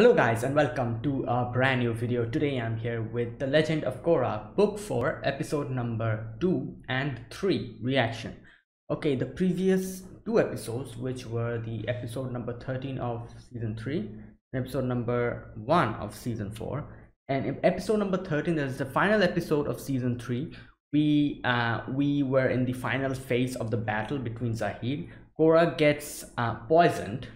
Hello guys and welcome to a brand new video. Today I'm here with The Legend of Korra book 4 episode number 2 and 3 reaction. Okay the previous two episodes which were the episode number 13 of season 3 and episode number 1 of season 4 and episode number 13 is the final episode of season 3 we uh, we were in the final phase of the battle between Zahir. Korra gets uh, poisoned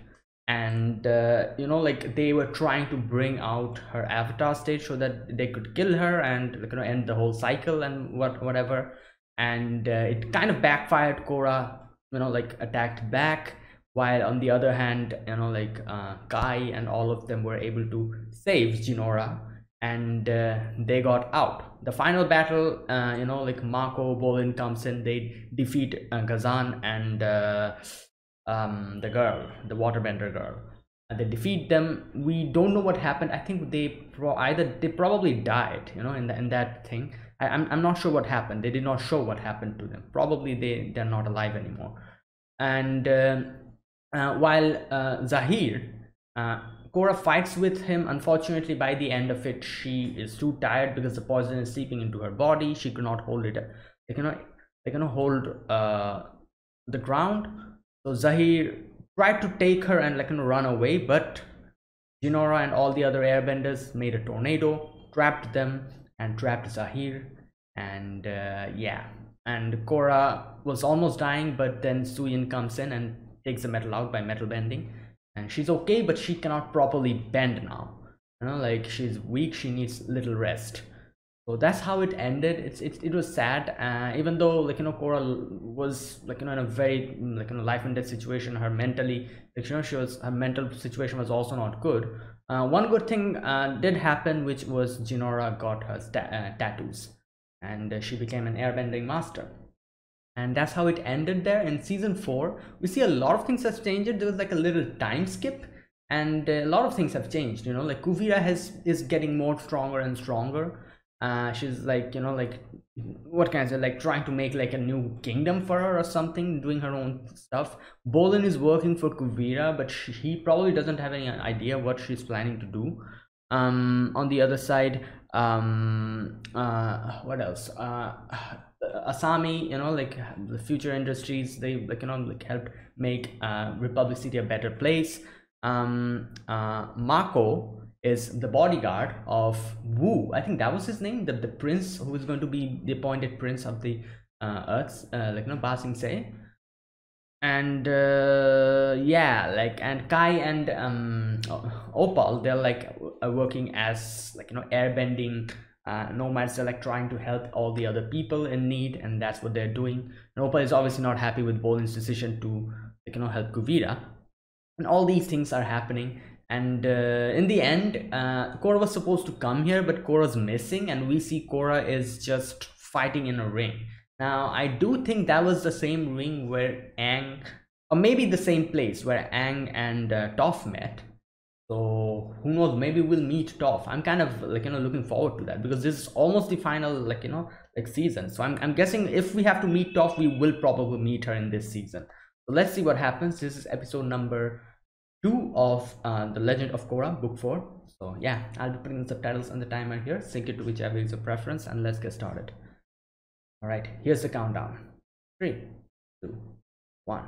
and uh, you know like they were trying to bring out her avatar state so that they could kill her and you know end the whole cycle and what whatever. And uh, it kind of backfired. Korra you know like attacked back while on the other hand you know like uh, Kai and all of them were able to save Jinora and uh, they got out. The final battle uh, you know like Mako Bolin comes in. They defeat uh, Ghazan and uh, um, the girl, the waterbender girl. And they defeat them. We don't know what happened. I think they pro either they probably died, you know, in, the, in that thing. I, I'm, I'm not sure what happened. They did not show what happened to them. Probably they, they're not alive anymore. And uh, uh, while uh, Zahir, uh, Korra fights with him. Unfortunately, by the end of it, she is too tired because the poison is seeping into her body. She cannot hold it. They cannot, they cannot hold uh, the ground so Zahir tried to take her and like you know, run away, but Jinora and all the other airbenders made a tornado, trapped them, and trapped Zahir. And uh, yeah, and Korra was almost dying, but then Suyin comes in and takes the metal out by metal bending. And she's okay, but she cannot properly bend now. You know, like she's weak, she needs little rest so that's how it ended. It's it, it was sad uh, even though like you know Korra was like you know in a very like in a life and death situation her mentally like you know she was her mental situation was also not good. Uh, one good thing uh, did happen which was Jinora got her uh, tattoos and uh, she became an airbending master. And that's how it ended there. In season 4 we see a lot of things have changed. There was like a little time skip and a lot of things have changed you know like Kuvira has is getting more stronger and stronger uh, she's like you know like what can I say? Like trying to make like a new kingdom for her or something doing her own stuff. Bolin is working for Kuvira but she, he probably doesn't have any idea what she's planning to do. Um on the other side um uh what else? Uh asami you know like the future industries they like you know like helped make uh republic city a better place. Um uh mako is the bodyguard of Wu. I think that was his name, the, the prince who is going to be the appointed prince of the uh, Earths, uh, like you know, Se. And uh, yeah, like and Kai and um, Opal, they're like uh, working as like you know airbending uh, nomads. They're like trying to help all the other people in need, and that's what they're doing. And Opal is obviously not happy with Bolin's decision to like you know help Kuvira, and all these things are happening and uh, in the end uh, Korra was supposed to come here but Korra's missing and we see Korra is just fighting in a ring. Now I do think that was the same ring where Aang or maybe the same place where Aang and uh, Toph met. So who knows? Maybe we'll meet Toph. I'm kind of like you know looking forward to that because this is almost the final like you know like season. So I'm, I'm guessing if we have to meet Toph we will probably meet her in this season. So let's see what happens. This is episode number 2 of uh, The Legend of Korra, book 4. So yeah, I'll be putting the subtitles and the timer here. Sync it to whichever is your preference and let's get started. Alright, here's the countdown. Three, two, one,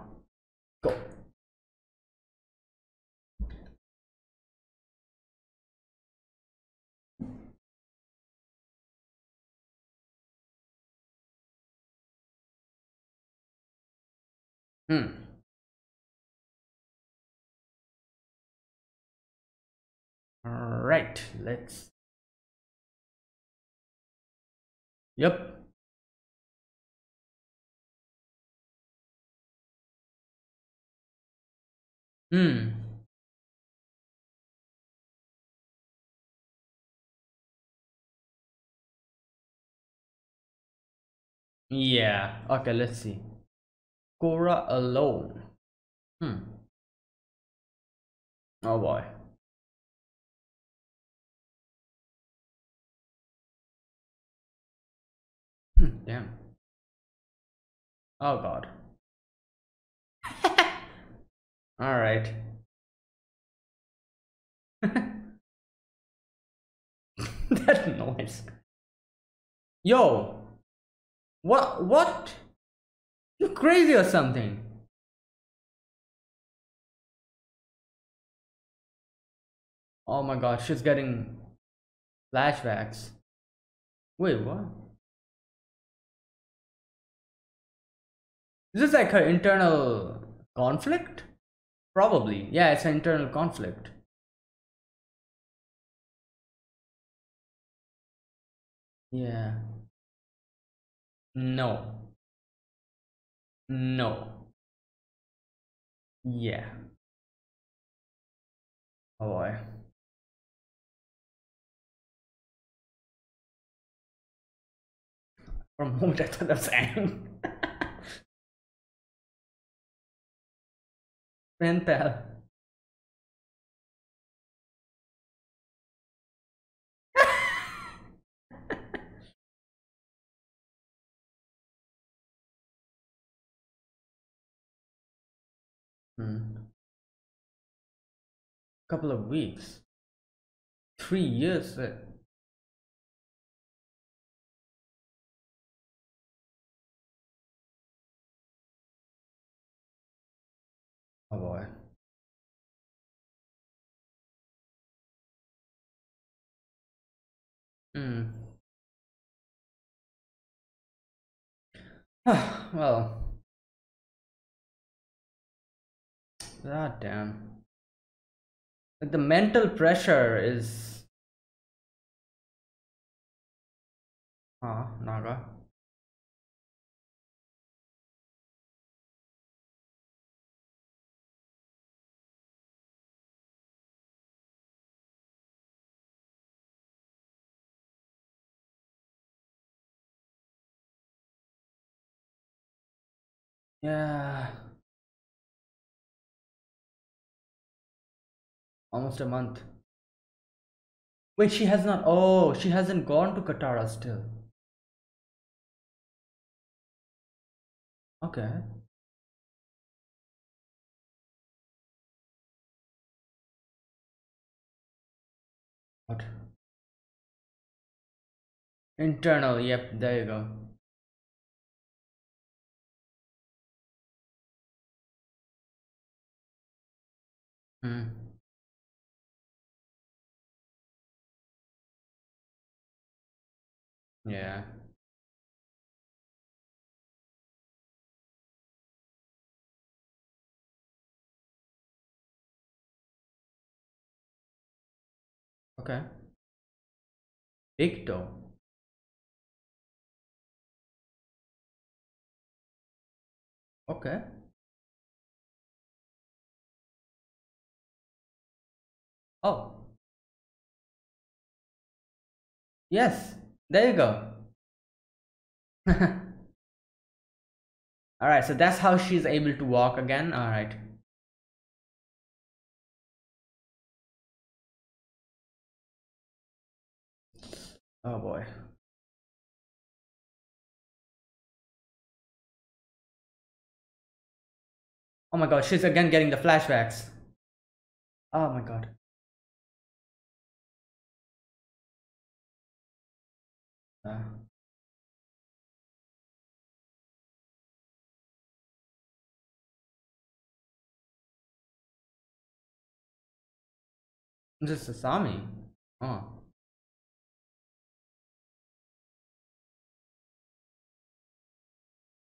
go. Hmm. All right let's yep. Hmm. Yeah okay let's see. Korra alone. Hmm. Oh boy Hmm. Damn. Oh god. All right. that noise. Yo, what? What? You crazy or something? Oh my god, she's getting flashbacks. Wait, what? Is this like her internal conflict? Probably. Yeah, it's an internal conflict. Yeah. No. No. Yeah. Oh boy. From moment I thought that Pal. Hmm. Couple of weeks. Three years. uh, Boy. Hmm. well. God damn. Like the mental pressure is. Ah, Naga. Yeah. Almost a month. Wait, she has not. Oh, she hasn't gone to Katara still. Okay. What? Internal, yep, there you go. Hmm. Yeah. Okay. Big toe. Okay. Oh. Yes. There you go. Alright, so that's how she's able to walk again. Alright. Oh boy. Oh my god, she's again getting the flashbacks. Oh my god. This is Sami. Oh.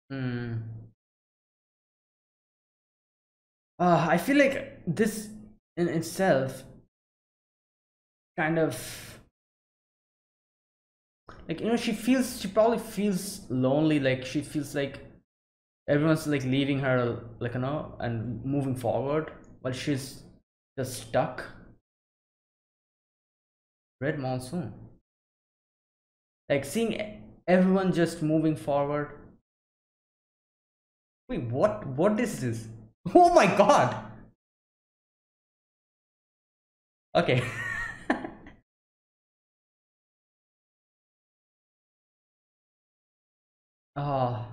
Hmm. Uh, I feel like this in itself kind of like you know she feels she probably feels lonely like she feels like everyone's like leaving her like you know and moving forward while she's just stuck. Red monsoon. Like seeing everyone just moving forward. Wait what what is this? Oh my god! Okay oh.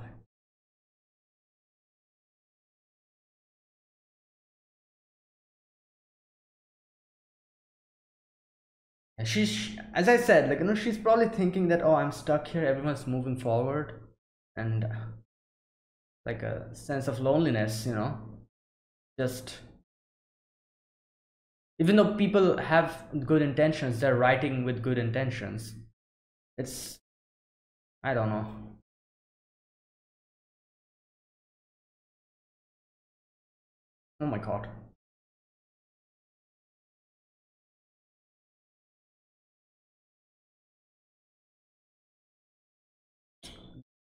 She's as i said like you know she's probably thinking that oh i'm stuck here everyone's moving forward and uh, like a sense of loneliness you know? Just even though people have good intentions they're writing with good intentions. It's i don't know Oh my god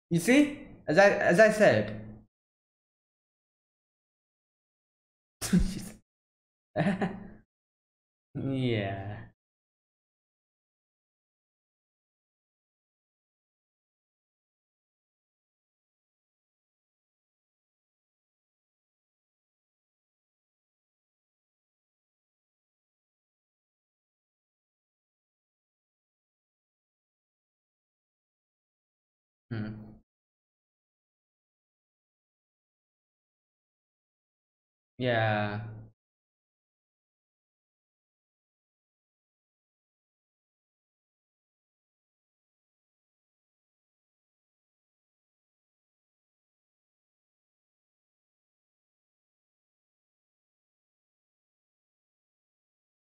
You see, as I as I said. yeah. Hmm. Yeah.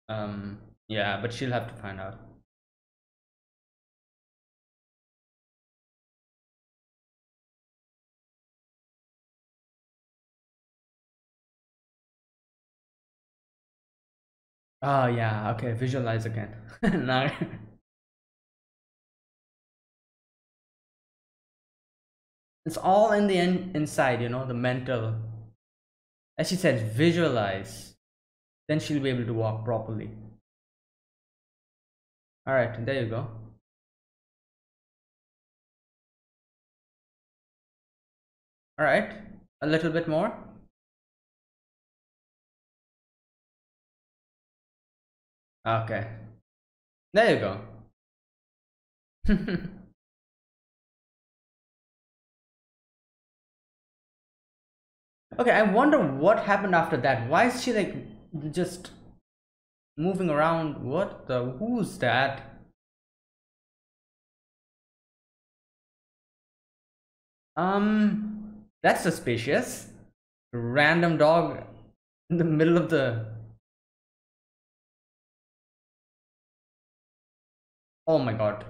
Um, yeah, but she'll have to find out. Oh yeah, okay, visualize again. now it's all in the in inside, you know, the mental. As she said, visualize. Then she'll be able to walk properly. Alright, there you go. Alright, a little bit more. Okay. There you go. okay, I wonder what happened after that. Why is she like just moving around? What the? Who's that? Um, that's suspicious. Random dog in the middle of the Oh my god.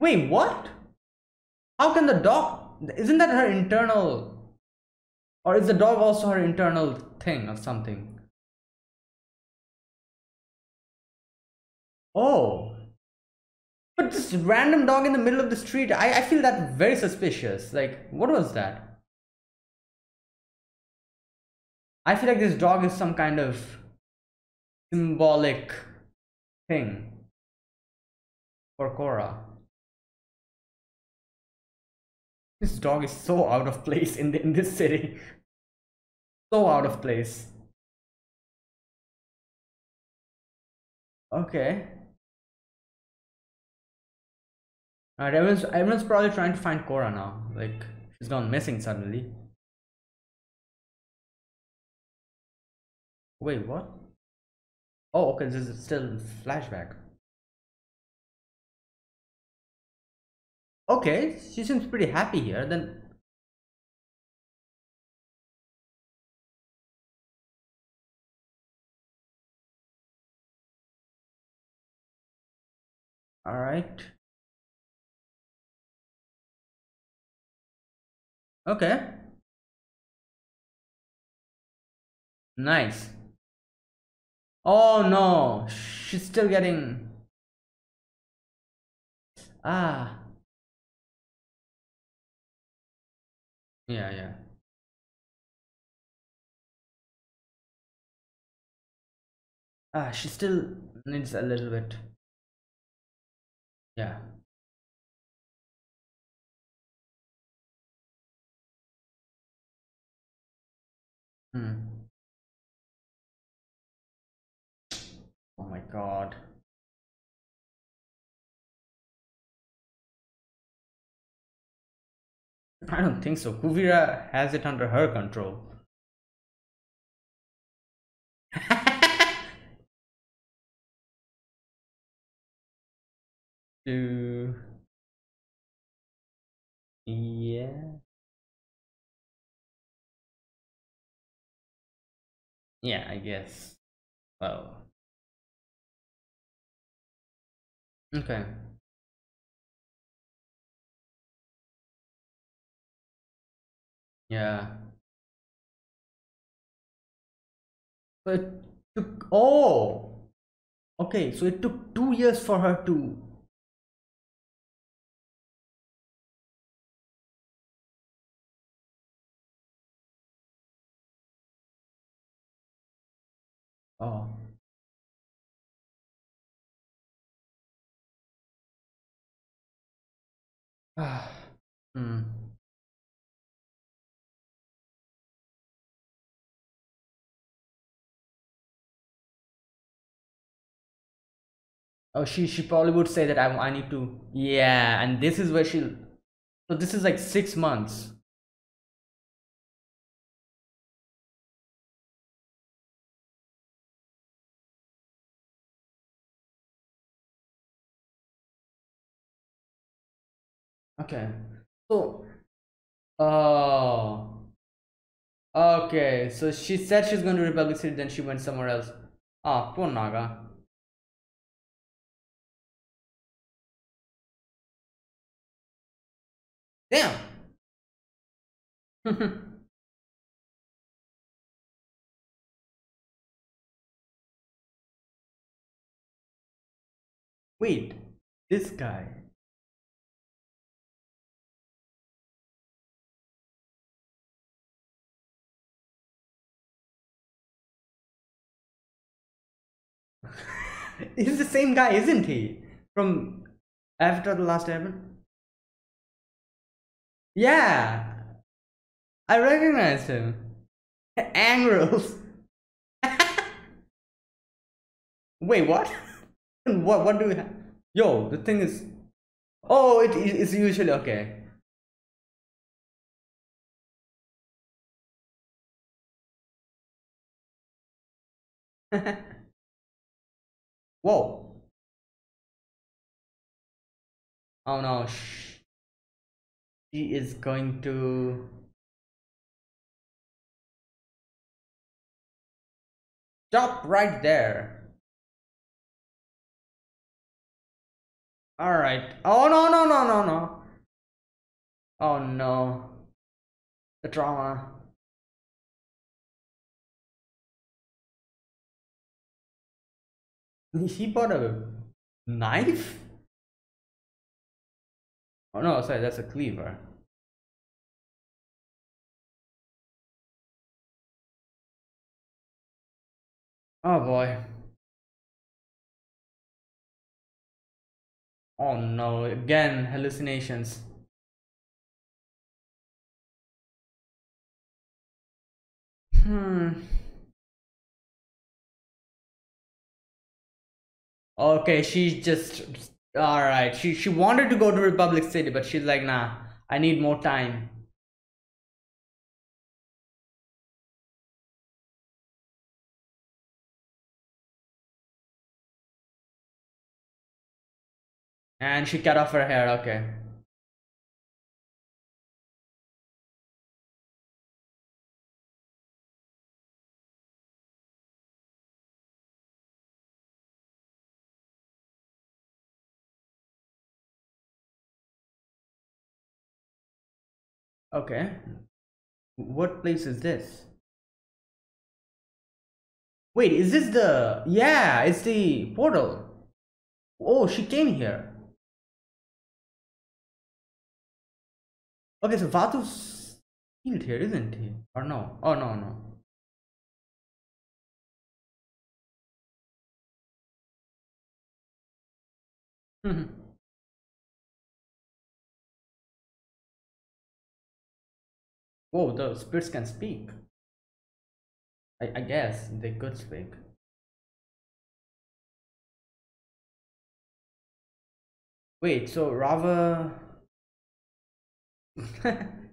Wait, what? How can the dog... Isn't that her internal... Or is the dog also her internal thing or something? Oh. But this random dog in the middle of the street, I, I feel that very suspicious. Like, what was that? I feel like this dog is some kind of symbolic thing for Korra. This dog is so out of place in, the, in this city. So out of place. Okay. Alright, everyone's, everyone's probably trying to find Korra now. Like, she's gone missing suddenly. Wait, what? Oh, okay, this is still flashback. Okay, she seems pretty happy here. Then All right. Okay. Nice. Oh no, she's still getting. Ah. Yeah, yeah. Ah, she still needs a little bit. Yeah. Hmm. My god. I don't think so. Kuvira has it under her control. to yeah yeah i guess well okay. Yeah. But it took oh! Okay so it took two years for her to oh hmm. Oh she she probably would say that I, I need to yeah and this is where she'll so this is like six months okay. So oh okay. So she said she's going to republic city then she went somewhere else. Ah poor naga. Damn. Wait this guy He's the same guy, isn't he? From after The Last Airbender. Yeah, I recognize him. Angrels. Wait, what? what? What do we have? Yo, the thing is. Oh, it is usually okay. Whoa. Oh no. She is going to. Stop right there. Alright. Oh no, no, no, no, no. Oh no. The drama. He bought a knife? Oh no, sorry, that's a cleaver. Oh boy. Oh no, again, hallucinations. Hmm. Okay, she just all right. She she wanted to go to Republic City, but she's like, nah, I need more time. And she cut off her hair. Okay. Okay. What place is this? Wait, is this the... Yeah, it's the portal. Oh, she came here. Okay, so Vaatu's healed here, isn't he? Or no? Oh, no, no. Mm-hmm. Oh, the spirits can speak. I, I guess they could speak. Wait, so Raava...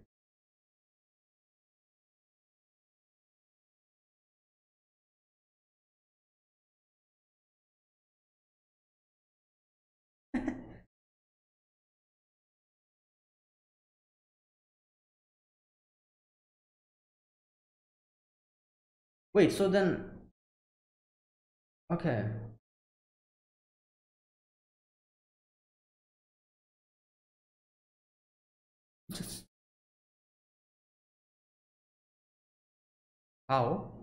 Wait, so then okay. Just how?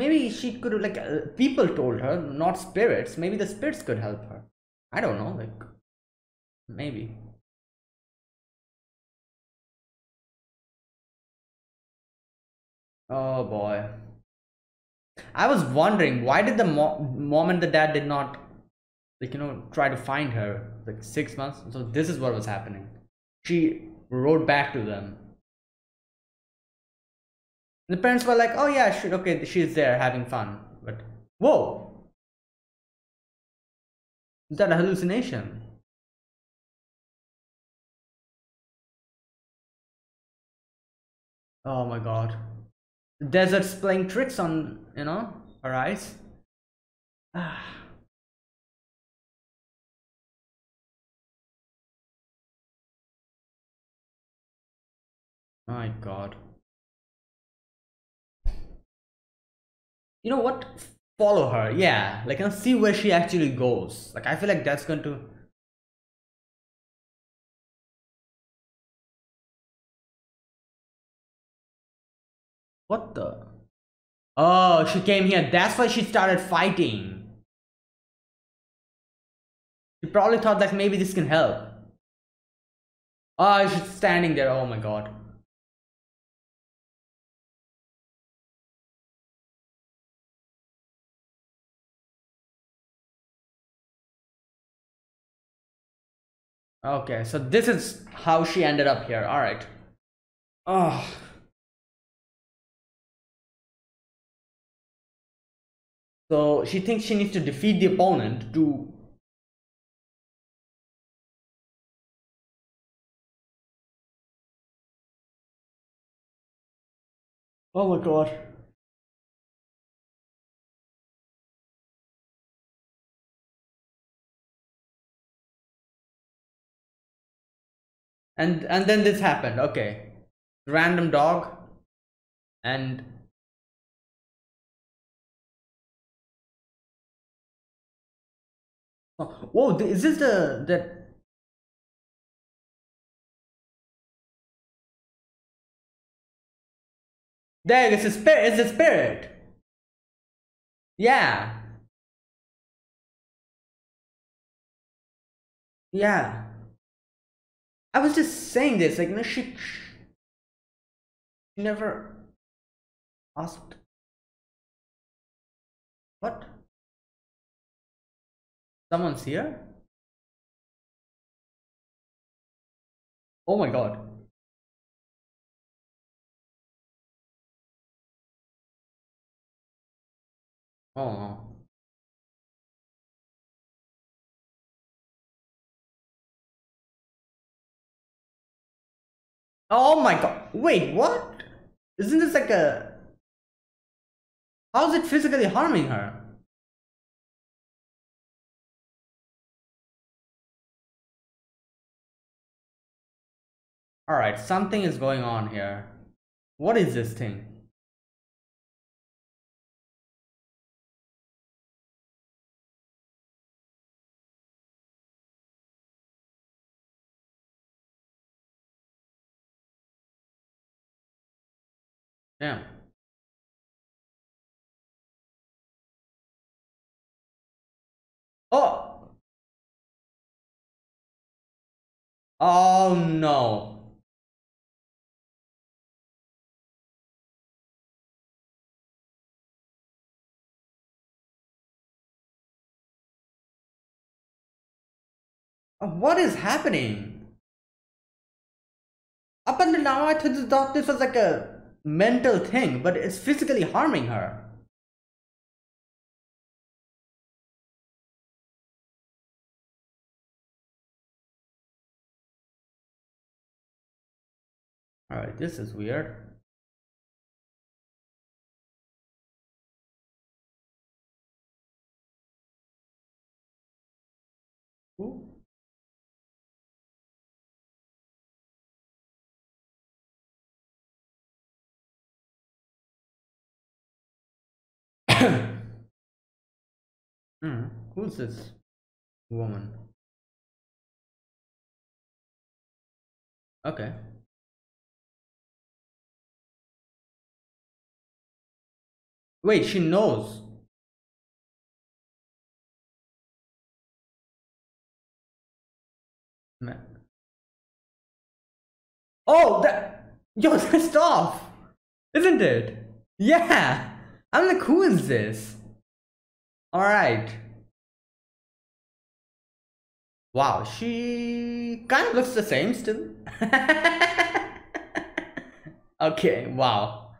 Maybe she could like uh, people told her, not spirits. Maybe the spirits could help her. I don't know, like maybe. Oh boy. I was wondering why did the mo mom and the dad did not like you know try to find her like six months. So this is what was happening. She wrote back to them. The parents were like, "Oh yeah, she, okay, she's there having fun." But whoa, is that a hallucination? Oh my god. The Desert's playing tricks on, you know, her eyes. Ah. My god. You know what? Follow her, yeah. Like, and see where she actually goes. Like, I feel like that's going to. What the? Oh, she came here. That's why she started fighting. She probably thought that maybe this can help. Oh, she's standing there. Oh my god. Okay, so this is how she ended up here. All right. Oh. So she thinks she needs to defeat the opponent to Oh my god. And and then this happened. Okay. Random dog and Oh, whoa, is this the that there is a spirit it's a spirit. Yeah. Yeah. I was just saying this, like, you know, she, she never asked. What? Someone's here? Oh my god. Oh. Oh my god. Wait, what? Isn't this like a... How's it physically harming her? Alright, something is going on here. What is this thing? Yeah. Oh! Oh no. Uh, what is happening? Up until now, I thought this was like a mental thing, but it's physically harming her. All right, this is weird. Who's this woman? Okay. Wait, she knows. Oh, that yo, that's off, isn't it? Yeah. I'm like, who is this? All right. Wow, she kind of looks the same still. okay, wow.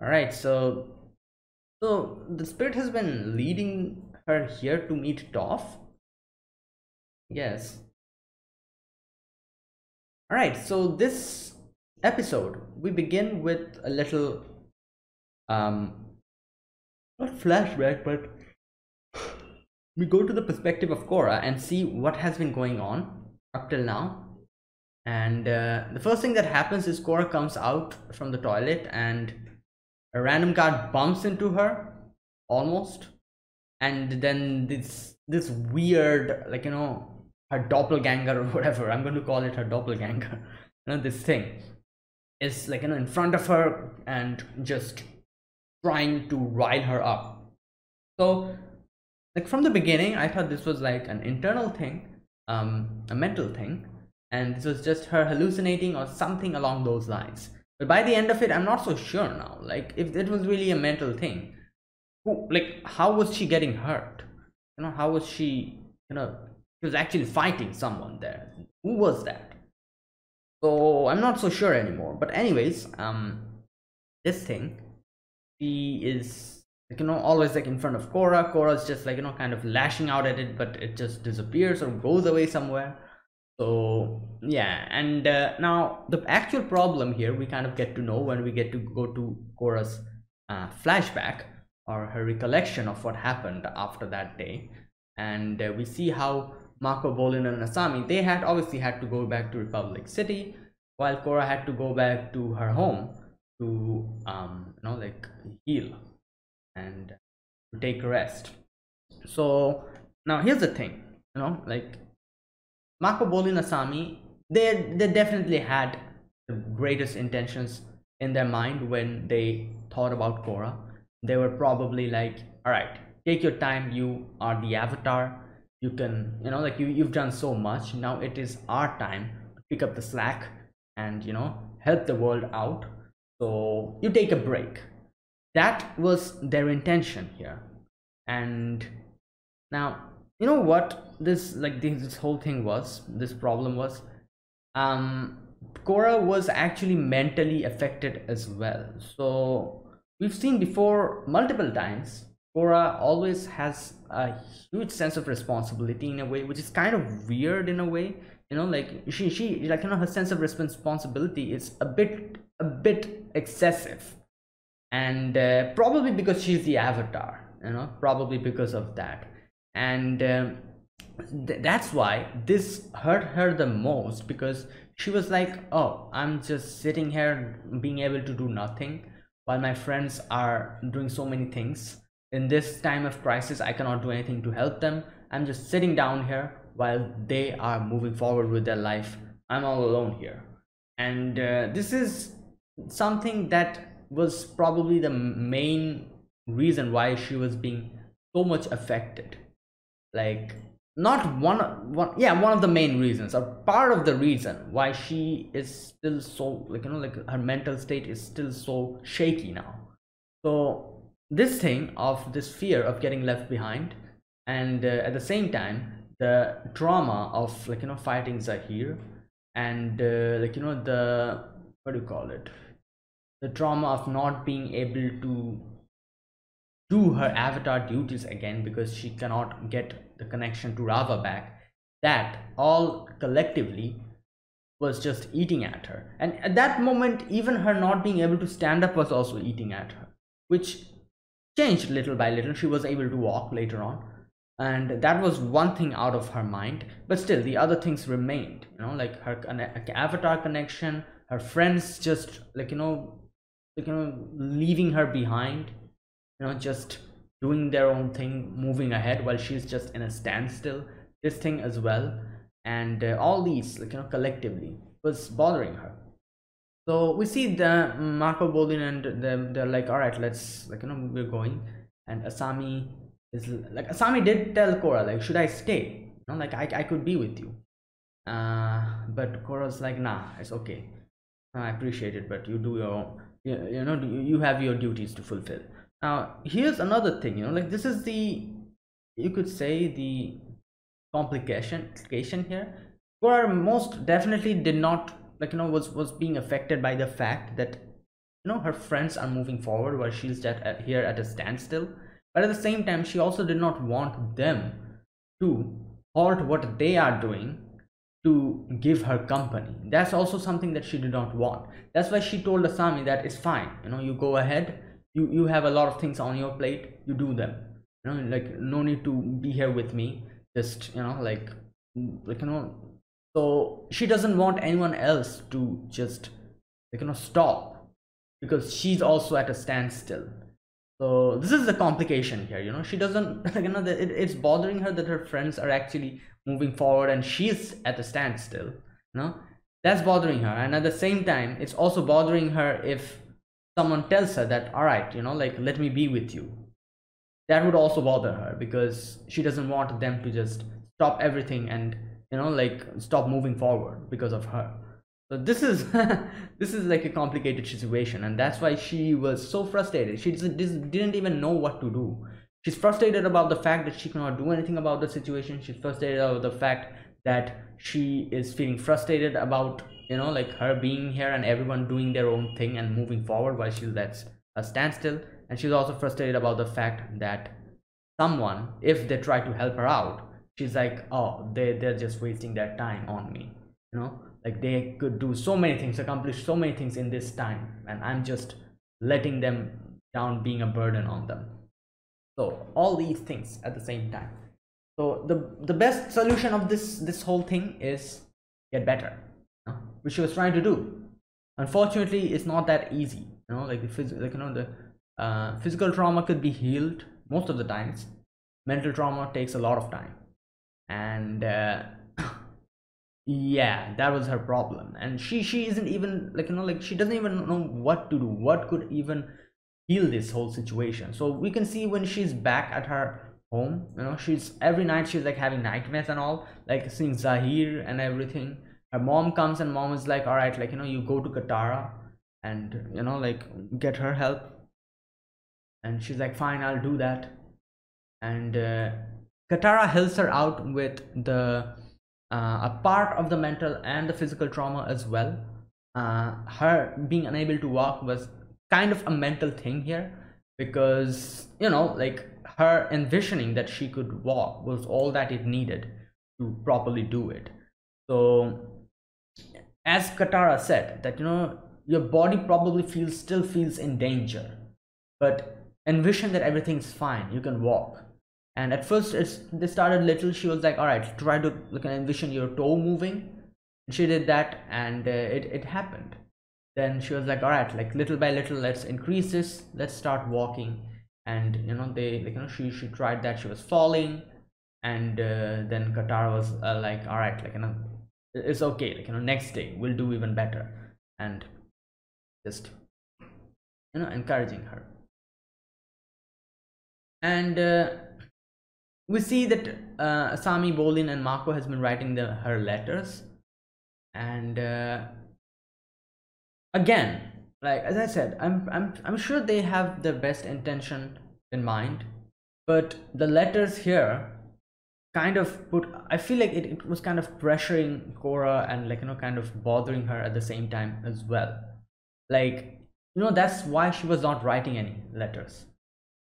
All right, so so the spirit has been leading her here to meet Toph. Yes. All right, so this episode we begin with a little um not flashback, but we go to the perspective of Korra and see what has been going on up till now. And uh, the first thing that happens is Korra comes out from the toilet and a random guard bumps into her, almost. And then this this weird, like you know, her doppelganger or whatever, I'm going to call it her doppelganger, you know, this thing is like you know in front of her and just trying to rile her up. So like from the beginning i thought this was like an internal thing um a mental thing and this was just her hallucinating or something along those lines. But by the end of it i'm not so sure now. Like if it was really a mental thing who like how was she getting hurt? You know how was she you know she was actually fighting someone there. Who was that? So i'm not so sure anymore. But anyways um this thing she is like you know always like in front of Korra. Korra's just like you know kind of lashing out at it but it just disappears or goes away somewhere. So yeah and uh, now the actual problem here we kind of get to know when we get to go to Korra's uh, flashback or her recollection of what happened after that day. And uh, we see how Mako Bolin and Asami they had obviously had to go back to Republic City while Korra had to go back to her home to um you know like heal and take a rest. So now here's the thing you know like Mako Bolin Asami they they definitely had the greatest intentions in their mind when they thought about Korra. They were probably like all right take your time you are the avatar. You can you know like you you've done so much. Now it is our time to pick up the slack and you know help the world out. So you take a break that was their intention here. And now you know what this like this, whole thing was this problem was? Um Korra was actually mentally affected as well. So we've seen before multiple times Korra always has a huge sense of responsibility in a way which is kind of weird in a way. You know like she she like you know her sense of responsibility is a bit a bit excessive and uh, probably because she's the avatar you know probably because of that. And um, th that's why this hurt her the most because she was like oh i'm just sitting here being able to do nothing while my friends are doing so many things. In this time of crisis i cannot do anything to help them. I'm just sitting down here while they are moving forward with their life. I'm all alone here. And uh, this is something that was probably the main reason why she was being so much affected. Like not one one yeah one of the main reasons or part of the reason why she is still so like you know like her mental state is still so shaky now. So this thing of this fear of getting left behind and uh, at the same time the trauma of like you know fighting Zahir and uh, like you know the what do you call it the trauma of not being able to do her avatar duties again because she cannot get the connection to Raava back that all collectively was just eating at her. And at that moment even her not being able to stand up was also eating at her which changed little by little. She was able to walk later on. And that was one thing out of her mind but still the other things remained you know like her avatar connection her friends just like you know you know leaving her behind you know just doing their own thing moving ahead while she's just in a standstill this thing as well. And uh, all these like you know collectively was bothering her. So we see the mako bolin and them they're like all right let's like you know we're going. And asami is like asami did tell korra like should i stay? You know like i, I could be with you. Uh but korra's like nah it's okay. I appreciate it but you do your own you, you know you have your duties to fulfill. Now here's another thing you know like this is the you could say the complication here. Korra most definitely did not like you know was was being affected by the fact that you know her friends are moving forward while she's at, at, here at a standstill. But at the same time she also did not want them to halt what they are doing to give her company. That's also something that she did not want. That's why she told asami that it's fine. You know you go ahead. You you have a lot of things on your plate. You do them. You know like no need to be here with me. Just you know like like you know. So she doesn't want anyone else to just like you know stop. Because she's also at a standstill so this is the complication here you know. She doesn't you know it, it's bothering her that her friends are actually moving forward and she's at a standstill you know. That's bothering her. And at the same time it's also bothering her if someone tells her that all right you know like let me be with you. That would also bother her because she doesn't want them to just stop everything and you know like stop moving forward because of her so this is this is like a complicated situation and that's why she was so frustrated. She just didn't even know what to do. She's frustrated about the fact that she cannot do anything about the situation. She's frustrated about the fact that she is feeling frustrated about you know like her being here and everyone doing their own thing and moving forward while she's at a standstill. And she's also frustrated about the fact that someone if they try to help her out she's like oh they they're just wasting their time on me you know like they could do so many things accomplish so many things in this time and i'm just letting them down being a burden on them. So all these things at the same time. So the the best solution of this this whole thing is get better you know, which she was trying to do. Unfortunately it's not that easy you know like the like you know the uh, physical trauma could be healed most of the times. Mental trauma takes a lot of time. And uh, yeah that was her problem. And she she isn't even like you know like she doesn't even know what to do what could even heal this whole situation. So we can see when she's back at her home you know she's every night she's like having nightmares and all like seeing zahir and everything. Her mom comes and mom is like all right like you know you go to katara and you know like get her help. And she's like fine i'll do that. And uh, katara helps her out with the uh, a part of the mental and the physical trauma as well. Uh, her being unable to walk was kind of a mental thing here because you know like her envisioning that she could walk was all that it needed to properly do it so as katara said that you know your body probably feels still feels in danger but envision that everything's fine you can walk and at first it's they started little she was like all right try to like envision your toe moving. And she did that and uh, it, it happened. Then she was like all right like little by little let's increase this. Let's start walking. And you know they like you know she she tried that. She was falling. And uh, then Katara was uh, like all right like you know it's okay. Like you know next day we'll do even better. And just you know encouraging her. And uh, we see that uh, Asami Bolin and Mako has been writing the, her letters. And uh, again like as I said I'm, I'm I'm sure they have the best intention in mind. But the letters here kind of put I feel like it, it was kind of pressuring Korra and like you know kind of bothering her at the same time as well. Like you know that's why she was not writing any letters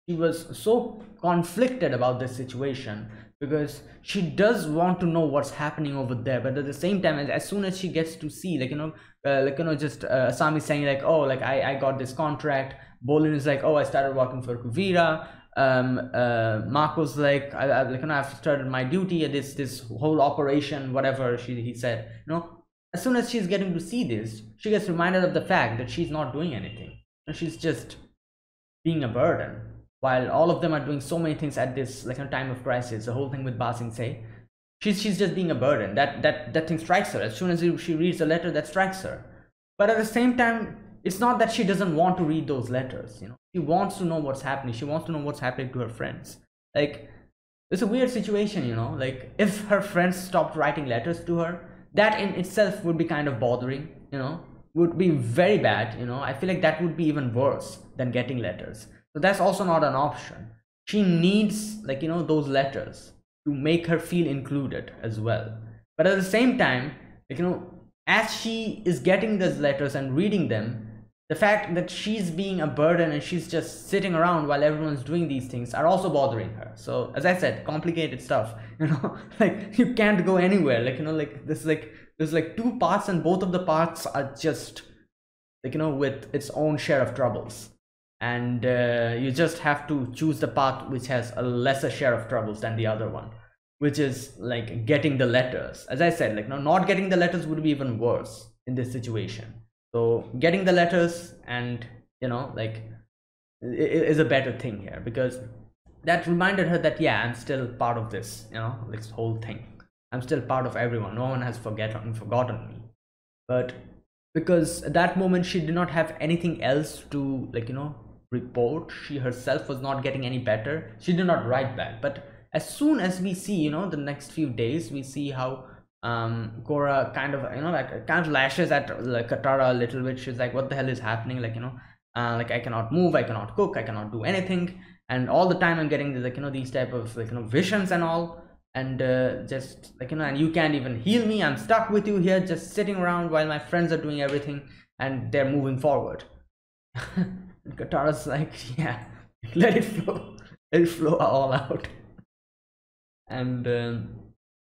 she was so conflicted about this situation because she does want to know what's happening over there. But at the same time as, as soon as she gets to see like you know uh, like you know just uh, Asami saying like oh like I, I got this contract. Bolin is like oh I started working for Kuvira. Um uh Mako's like I, I like you know I've started my duty at this this whole operation whatever she he said you know. As soon as she's getting to see this she gets reminded of the fact that she's not doing anything. And she's just being a burden while all of them are doing so many things at this like a time of crisis the whole thing with Ba Sing Se she's she's just being a burden. That that that thing strikes her. As soon as she reads a letter that strikes her. But at the same time it's not that she doesn't want to read those letters you know. She wants to know what's happening. She wants to know what's happening to her friends. Like it's a weird situation you know. Like if her friends stopped writing letters to her that in itself would be kind of bothering you know. Would be very bad you know. I feel like that would be even worse than getting letters so that's also not an option. She needs like you know those letters to make her feel included as well. But at the same time like you know as she is getting those letters and reading them the fact that she's being a burden and she's just sitting around while everyone's doing these things are also bothering her. So as i said complicated stuff you know like you can't go anywhere. Like you know like this like there's like two parts and both of the parts are just like you know with its own share of troubles and uh, you just have to choose the path which has a lesser share of troubles than the other one which is like getting the letters. As i said like no not getting the letters would be even worse in this situation. So getting the letters and you know like is a better thing here because that reminded her that yeah i'm still part of this you know this whole thing. I'm still part of everyone. No one has forgotten forgotten me. But because at that moment she did not have anything else to like you know report she herself was not getting any better. She did not write back. But as soon as we see you know the next few days we see how um Korra kind of you know like kind of lashes at like Katara a little bit. She's like what the hell is happening? Like you know uh, like I cannot move. I cannot cook. I cannot do anything. And all the time I'm getting like you know these type of like you know visions and all. And uh, just like you know and you can't even heal me. I'm stuck with you here just sitting around while my friends are doing everything and they're moving forward And Katara's like, yeah, let it flow, let it flow all out. And um,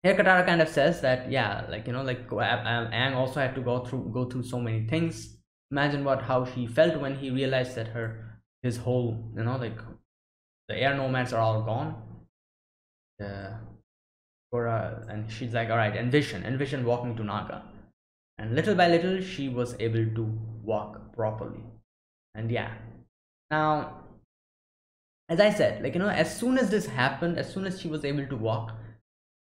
here Katara kind of says that, yeah, like you know, like Aang also had to go through go through so many things. Imagine what how she felt when he realized that her his whole you know like the air nomads are all gone. Uh, Korra and she's like, all right, envision, envision walking to Naga, and little by little she was able to walk properly and yeah. Now as i said like you know as soon as this happened as soon as she was able to walk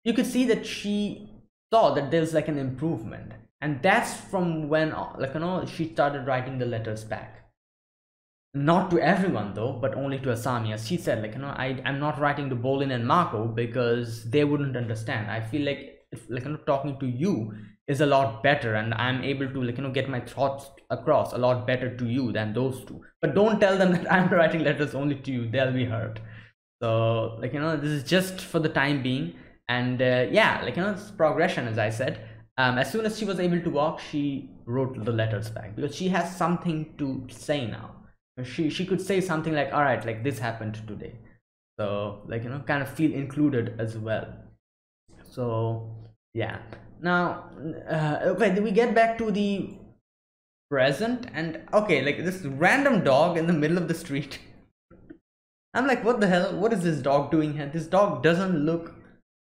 you could see that she saw that there's like an improvement. And that's from when uh, like you know she started writing the letters back. Not to everyone though but only to asami as she said like you know i i'm not writing to bolin and mako because they wouldn't understand. I feel like if like you know talking to you is a lot better and i'm able to like you know get my thoughts across a lot better to you than those two. But don't tell them that i'm writing letters only to you. They'll be hurt. So like you know this is just for the time being. And uh, yeah like you know it's progression as i said. Um, as soon as she was able to walk she wrote the letters back because she has something to say now. She she could say something like all right like this happened today. So like you know kind of feel included as well. So yeah now uh, okay we get back to the present? And okay like this random dog in the middle of the street. I'm like what the hell? What is this dog doing here? This dog doesn't look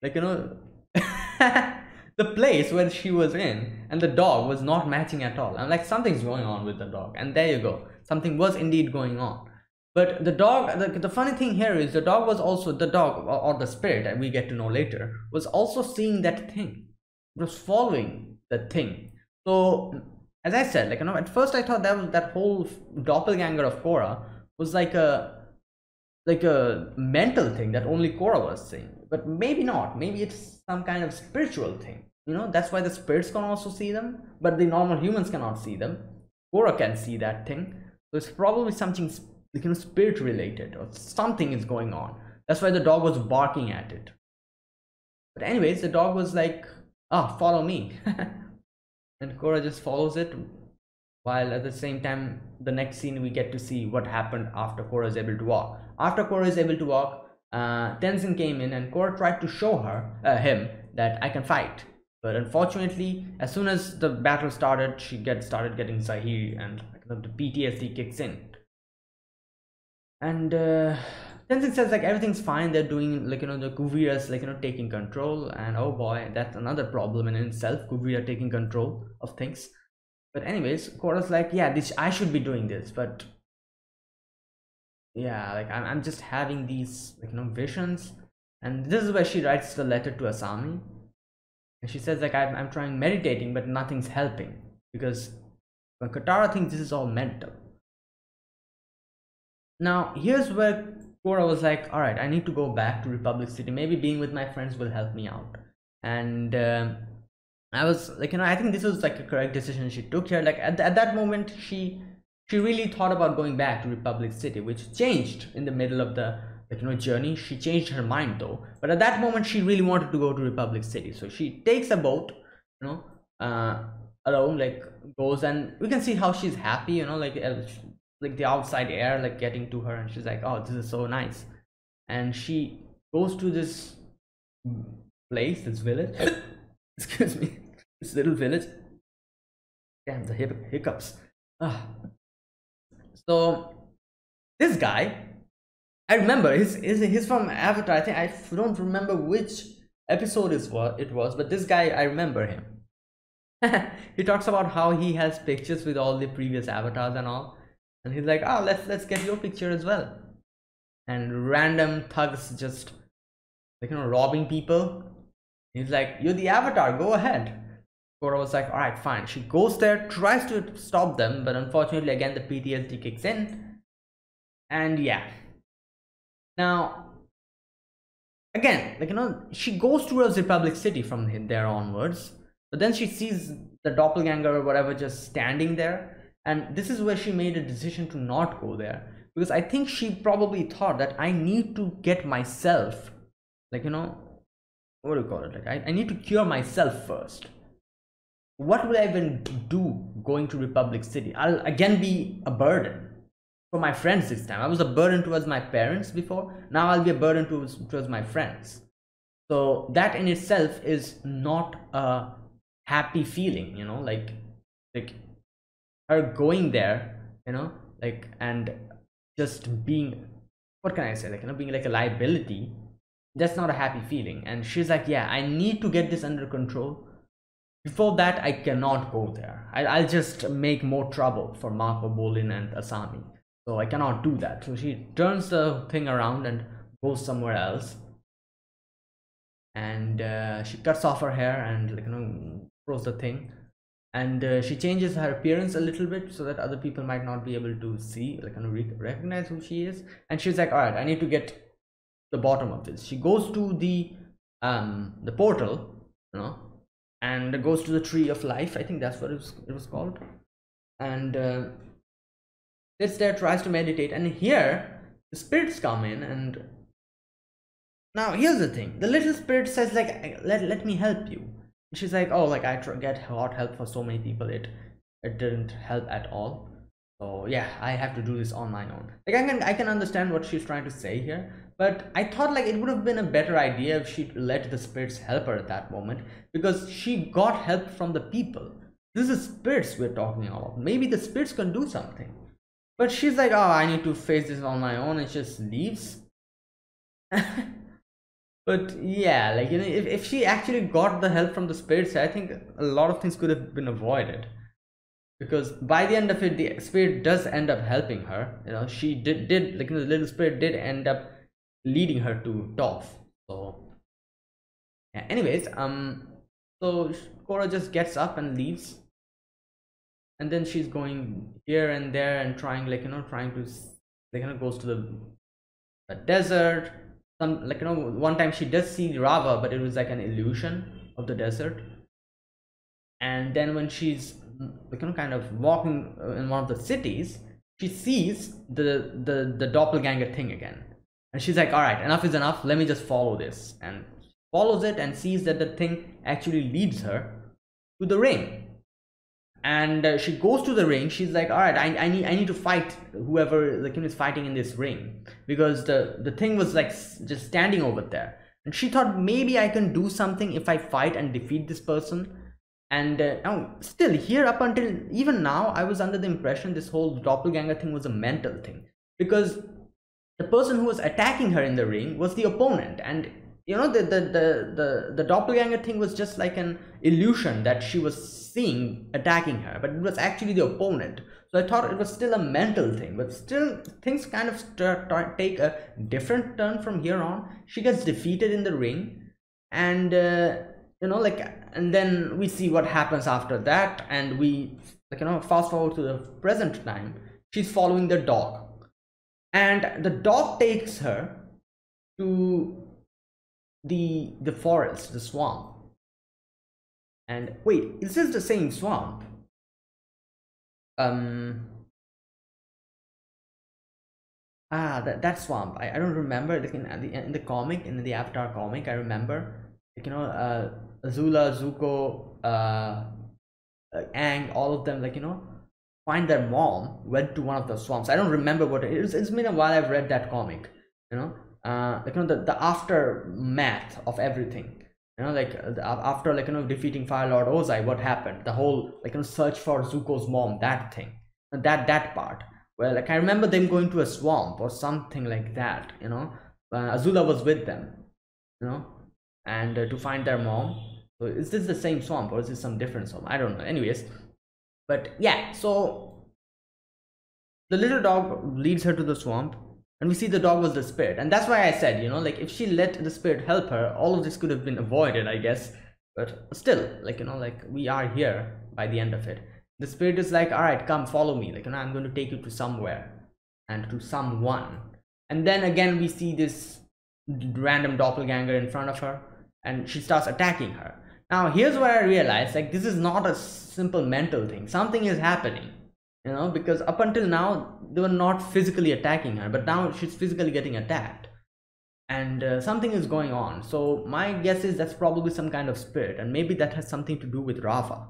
like you know the place where she was in and the dog was not matching at all. I'm like something's going on with the dog. And there you go. Something was indeed going on. But the dog the, the funny thing here is the dog was also the dog or, or the spirit that we get to know later was also seeing that thing was following the thing. So as I said, like you know, at first I thought that was that whole doppelganger of Korra was like a like a mental thing that only Korra was seeing. But maybe not. Maybe it's some kind of spiritual thing. You know, that's why the spirits can also see them, but the normal humans cannot see them. Korra can see that thing. So it's probably something you know, spirit related or something is going on. That's why the dog was barking at it. But anyways, the dog was like ah follow me and Korra just follows it while at the same time the next scene we get to see what happened after Korra is able to walk after Korra is able to walk uh, Tenzin came in and Korra tried to show her, uh, him, that I can fight. But unfortunately, as soon as the battle started, she get started getting Zahiri and the PTSD kicks in. And uh, Tenzin says like everything's fine. They're doing like you know the Kuvira's like you know taking control, and oh boy, that's another problem in itself. Kuvira taking control of things. But anyways, Korra's like, yeah, this I should be doing this, but yeah like I'm, I'm just having these like you know visions and this is where she writes the letter to asami and she says like i'm, I'm trying meditating but nothing's helping because when katara thinks this is all mental now here's where Korra was like all right i need to go back to republic city maybe being with my friends will help me out and um, i was like you know i think this was like a correct decision she took here like at, at that moment she she really thought about going back to Republic City, which changed in the middle of the like, you know journey. She changed her mind though, but at that moment she really wanted to go to Republic City. So she takes a boat, you know, uh, alone, like goes and we can see how she's happy, you know, like uh, like the outside air like getting to her, and she's like, oh, this is so nice, and she goes to this place, this village. Excuse me, this little village. Damn the hiccups. Ah, so this guy, I remember he's, he's, he's from Avatar. I think I don't remember which episode is what it was, but this guy I remember him. he talks about how he has pictures with all the previous avatars and all, and he's like, "Oh, let's let's get your picture as well." And random thugs just like you know robbing people. He's like, "You're the avatar. Go ahead." Korra was like, alright, fine. She goes there, tries to stop them, but unfortunately, again, the PTSD kicks in. And yeah. Now, again, like, you know, she goes towards Republic City from there onwards, but then she sees the doppelganger or whatever just standing there. And this is where she made a decision to not go there. Because I think she probably thought that I need to get myself, like, you know, what do you call it? Like, I, I need to cure myself first what will I even do going to Republic City? I'll again be a burden for my friends this time. I was a burden towards my parents before. Now I'll be a burden towards, towards my friends. So that in itself is not a happy feeling, you know, like like her going there, you know, like and just being what can I say, like you know, being like a liability. That's not a happy feeling. And she's like, yeah, I need to get this under control before that, I cannot go there. I, will just make more trouble for mako Bolin, and Asami. So I cannot do that. So she turns the thing around and goes somewhere else. And uh, she cuts off her hair and like you know throws the thing. And uh, she changes her appearance a little bit so that other people might not be able to see, like you know, recognize who she is. And she's like, all right, I need to get the bottom of this. She goes to the um the portal, you know, and goes to the tree of life i think that's what it was, it was called and uh, sits there tries to meditate and here the spirits come in and now here's the thing the little spirit says like let, let me help you she's like oh like i get got help for so many people. It it didn't help at all. So yeah i have to do this on my own. Like i can i can understand what she's trying to say here but i thought like it would have been a better idea if she let the spirits help her at that moment because she got help from the people. This is spirits we're talking about. Maybe the spirits can do something. But she's like oh i need to face this on my own. And just leaves but yeah like you know if, if she actually got the help from the spirits i think a lot of things could have been avoided. Because by the end of it the spirit does end up helping her you know she did did like you know, the little spirit did end up leading her to Toph so. Yeah anyways um so Korra just gets up and leaves. And then she's going here and there and trying like you know trying to like you know goes to the, the desert some like you know one time she does see Raava but it was like an illusion of the desert. And then when she's like you know kind of walking uh, in one of the cities she sees the the the doppelganger thing again. And she's like all right enough is enough. Let me just follow this. And follows it and sees that the thing actually leads her to the ring and uh, she goes to the ring. She's like all right I, I need i need to fight whoever the like is fighting in this ring. Because the the thing was like just standing over there. And she thought maybe i can do something if i fight and defeat this person. And uh, now still here up until even now i was under the impression this whole doppelganger thing was a mental thing. Because the person who was attacking her in the ring was the opponent. And you know the the the the, the doppelganger thing was just like an illusion that she was seeing attacking her but it was actually the opponent. So i thought it was still a mental thing but still things kind of start, take a different turn from here on. She gets defeated in the ring and uh, you know like and then we see what happens after that and we like you know fast forward to the present time she's following the dog. And the dog takes her to the the forest the swamp and wait is this the same swamp? Um ah that, that swamp. I, I don't remember. Like in the in the comic in the avatar comic i remember. Like you know uh azula zuko uh, uh Aang, all of them like you know find their mom went to one of the swamps. I don't remember what it is. It's been a while i've read that comic you know? Uh, like you know the, the aftermath of everything you know like uh, after like you know defeating fire lord ozai what happened? The whole like you know search for zuko's mom that thing. That that part. Well like i remember them going to a swamp or something like that you know? Uh, azula was with them you know? And uh, to find their mom. So is this the same swamp or is this some different swamp? I don't know. Anyways. But yeah so the little dog leads her to the swamp and we see the dog was the spirit. And that's why i said you know like if she let the spirit help her all of this could have been avoided i guess. But still like you know like we are here by the end of it. The spirit is like all right come follow me. Like you know i'm going to take you to somewhere and to someone. And then again we see this random doppelganger in front of her and she starts attacking her. Now here's where i realized like this is not a simple mental thing. Something is happening you know because up until now they were not physically attacking her but now she's physically getting attacked. And uh, something is going on. So my guess is that's probably some kind of spirit and maybe that has something to do with Raava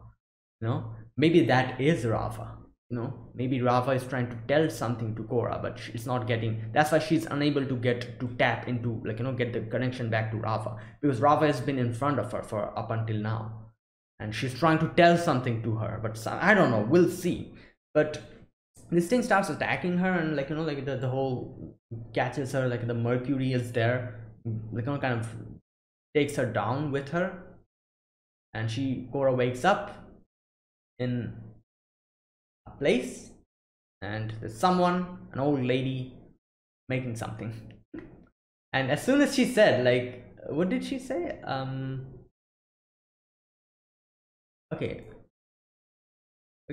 you know? Maybe that is Raava you know? Maybe Raava is trying to tell something to korra but she's not getting that's why she's unable to get to tap into like you know get the connection back to Raava because Raava has been in front of her for up until now. And she's trying to tell something to her but some, I don't know we'll see but this thing starts attacking her and like you know like the, the whole catches her like the mercury is there like you know kind of takes her down with her. And she Korra wakes up in a place and there's someone an old lady making something. And as soon as she said like what did she say? Um okay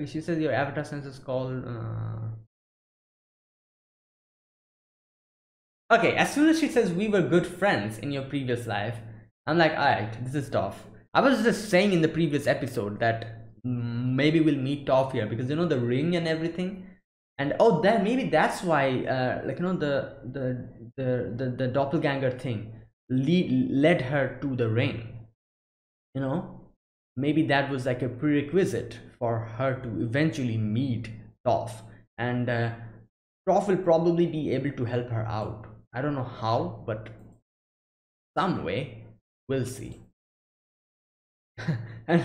she says your avatar sense is called uh... okay as soon as she says we were good friends in your previous life i'm like all right this is Toph. I was just saying in the previous episode that maybe we'll meet Toph here because you know the ring and everything. And oh then maybe that's why uh, like you know the the the the, the doppelganger thing lead, led her to the ring you know maybe that was like a prerequisite for her to eventually meet Toph. And uh, Toph will probably be able to help her out. I don't know how but some way we'll see. And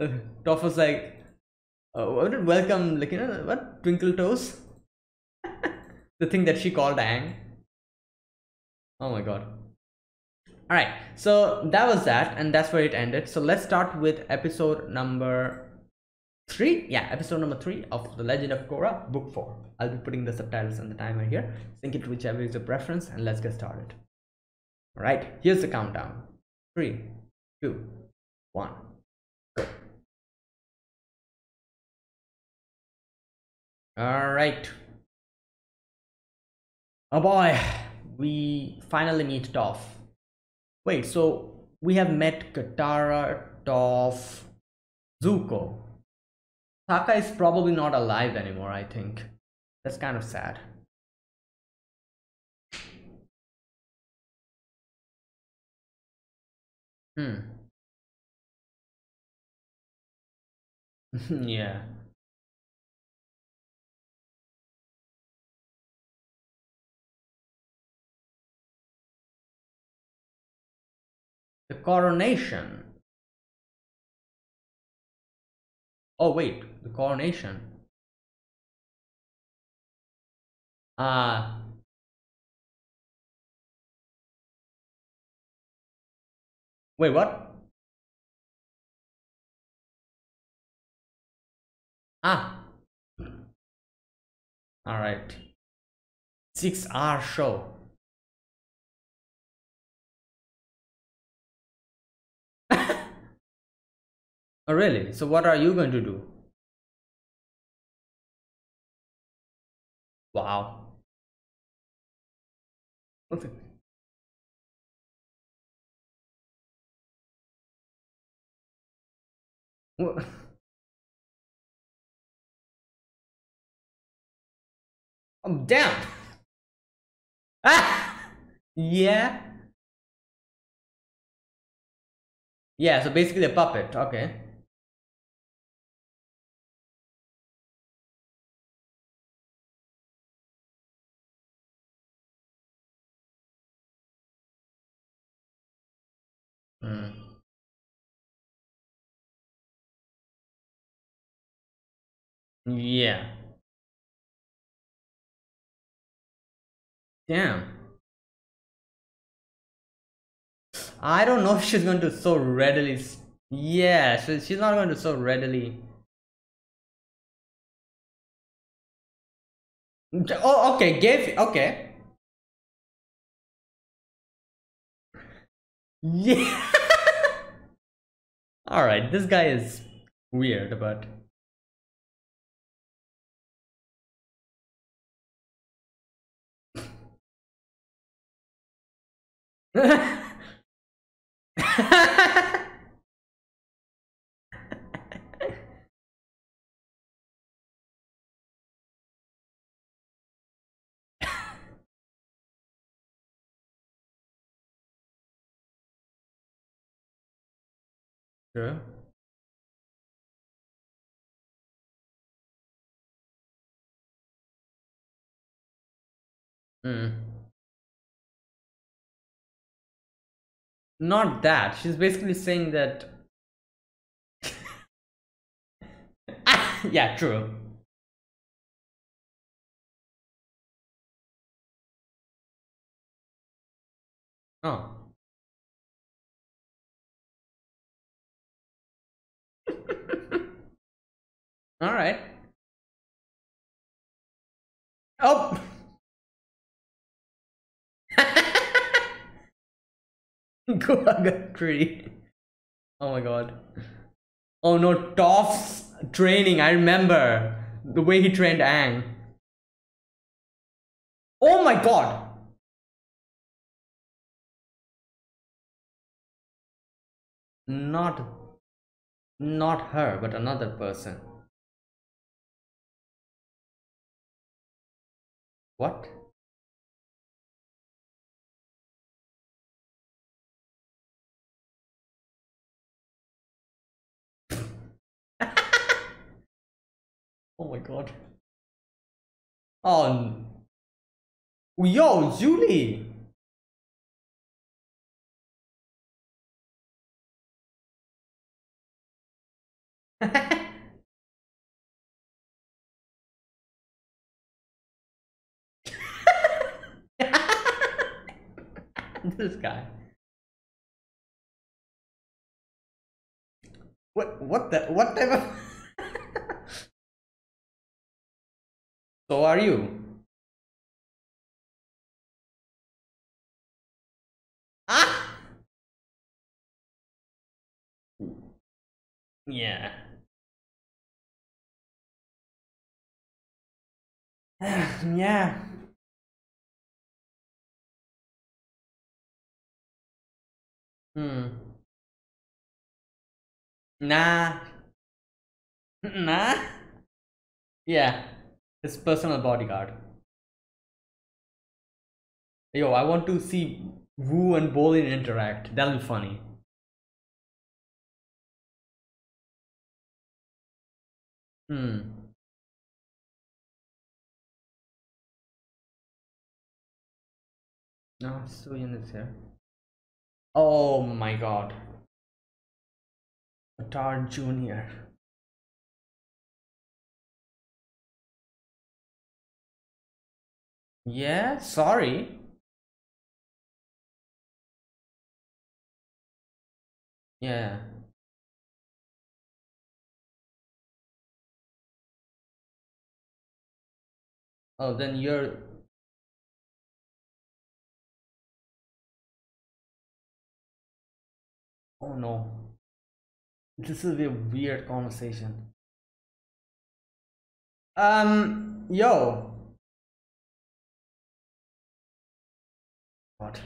uh, Toph was like what welcome like you know what? Twinkle toes? The thing that she called Aang oh my god all right so that was that and that's where it ended. So let's start with episode number three. Yeah episode number three of the legend of korra book four. I'll be putting the subtitles and the timer here. Sync it whichever is your preference and let's get started. All right here's the countdown. Three two one all right. Oh boy we finally meet Toph Wait, so we have met Katara, Toph, Zuko. Sokka is probably not alive anymore, I think. That's kind of sad. Hmm. yeah. The coronation. Oh wait, the coronation. Ah. Uh, wait, what? Ah. All right. Six hour show. Really? So what are you going to do? Wow. What? I'm down. Ah! Yeah. Yeah, so basically a puppet. Okay. Mm. Yeah. Damn. I don't know if she's going to so readily. Yeah, she's not going to so readily. Oh, okay. Gave okay. Yeah. All right. This guy is weird, but. sure. Mm. not that she's basically saying that yeah true oh all right oh hug tree. Oh my god. Oh no, Toph's training, I remember. The way he trained Aang. Oh my god! Not, not her, but another person. What? Oh my god. Oh. Yo, Julie. this guy. What what the what type of So are you. Ah! Yeah. yeah. Hmm. Nah. Nah. Yeah his personal bodyguard. Yo, I want to see Wu and Bolin interact. That'll be funny. Hmm. No, Suyin is here. Oh my god. Atar Jr. Yeah, sorry. Yeah. Oh, then you're Oh no. This will be a weird conversation. Um, yo. What?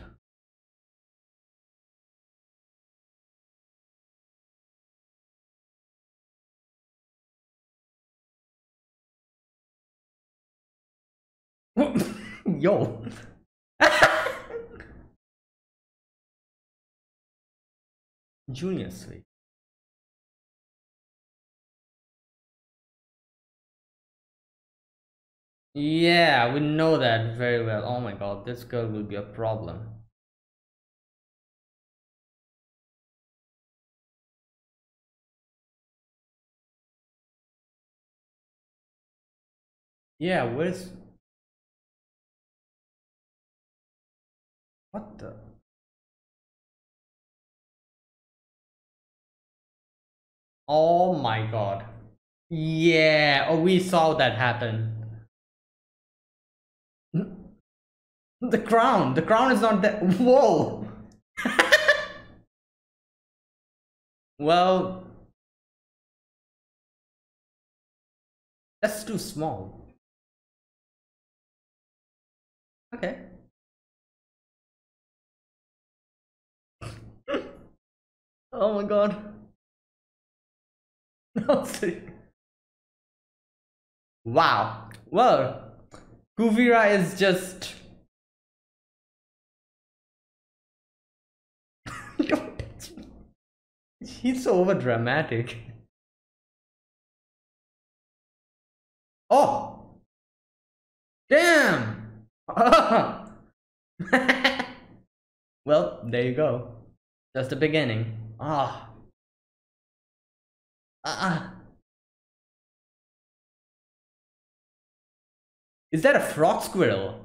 yo. Sweet. Yeah, we know that very well. Oh my god, this girl will be a problem. Yeah, where's... What the... Oh my god. Yeah, oh, we saw that happen. The crown, the crown is not that. Whoa! well, that's too small. Okay. oh my god. Wow. Well, Kuvira is just. He's so over dramatic. Oh! Damn! well, there you go. That's the beginning. Ah. Ah. Is that a frog squirrel?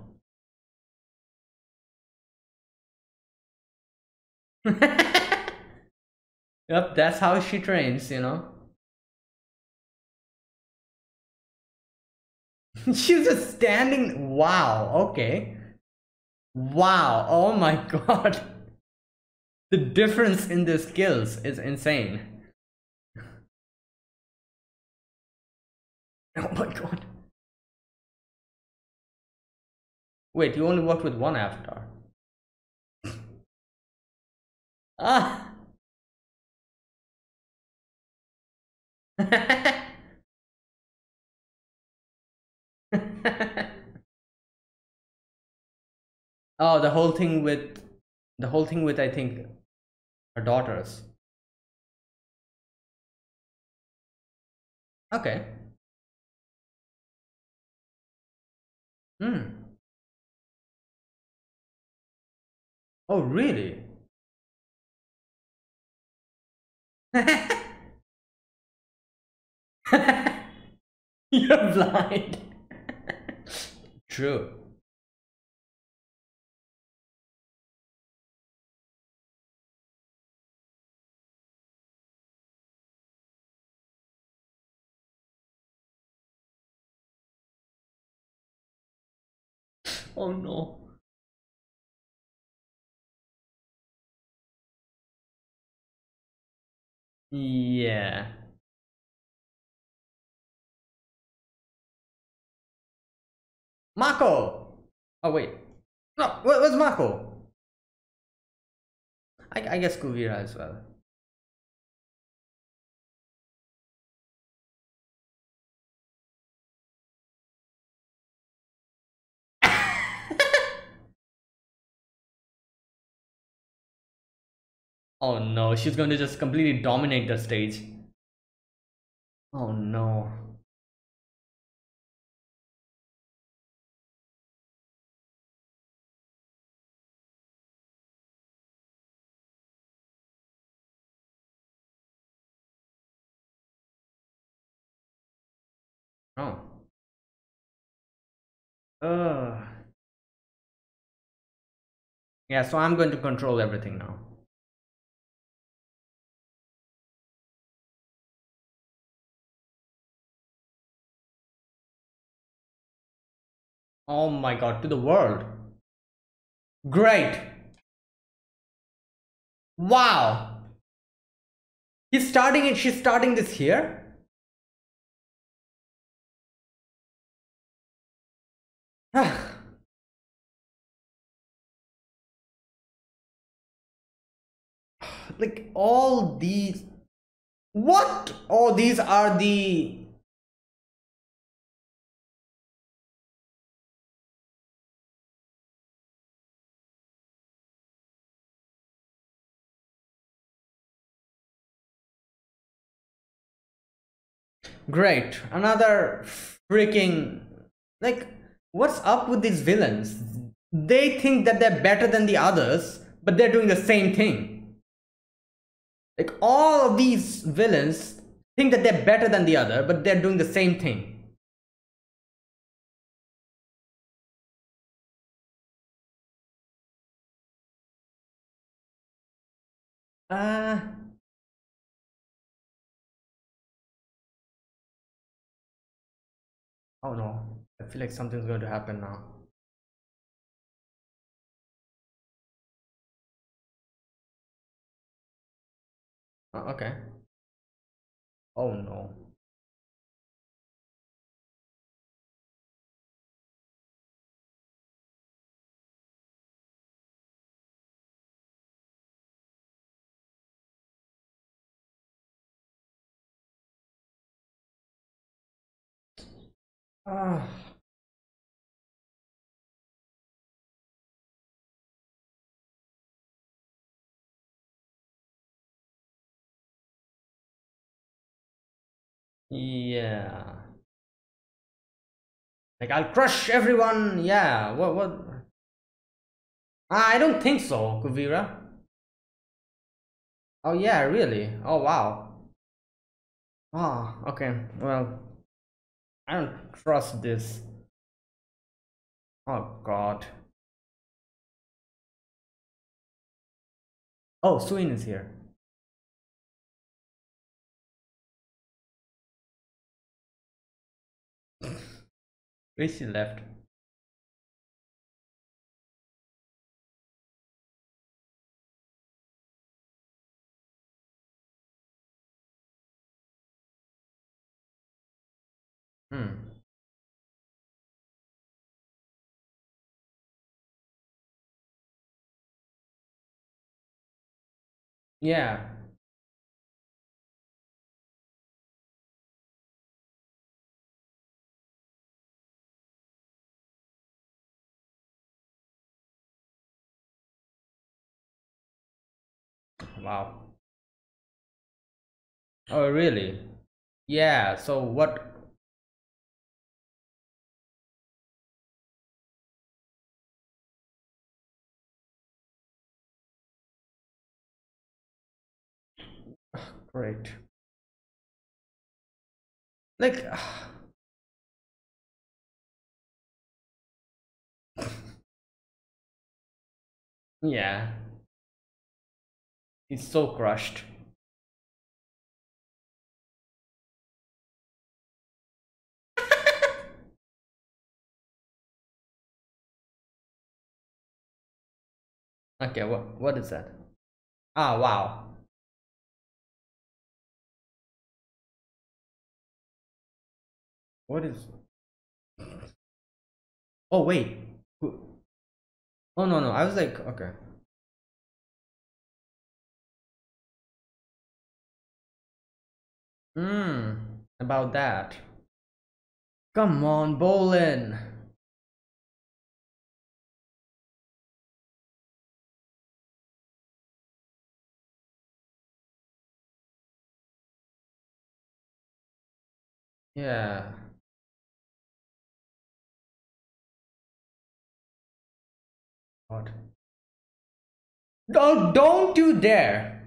yep, that's how she trains, you know. She's just standing. Wow, okay. Wow, oh my god. The difference in the skills is insane. Oh my god. Wait, you only worked with one avatar. ah! oh, the whole thing with the whole thing with I think her daughters. Okay. Hmm. Oh, really? You're blind. True. Oh no. Yeah. Mako Oh wait. No, where's Mako I, I guess Kuvira as well. Oh no, she's going to just completely dominate the stage. Oh no. Oh. Uh. Yeah, so I'm going to control everything now. Oh my god, to the world. Great. Wow. He's starting it, she's starting this here. like all these what oh these are the great. Another freaking like what's up with these villains? They think that they're better than the others but they're doing the same thing. Like all of these villains think that they're better than the other but they're doing the same thing. Uh oh no i feel like something's going to happen now Uh, okay. Oh no. Ah. Yeah. Like I'll crush everyone. Yeah. What? What? I don't think so, Kuvira. Oh yeah, really? Oh wow. Ah, oh, okay. Well, I don't trust this. Oh god. Oh, Suyin is here. Where she left? Hmm. Yeah. Wow. Oh, really? Yeah, so what? Great. Like, yeah. He's so crushed. okay, what what is that? Ah, wow. What is Oh wait. Oh no no, I was like, okay. Hmm, about that. Come on, Bolin. Yeah. Don't, don't you dare.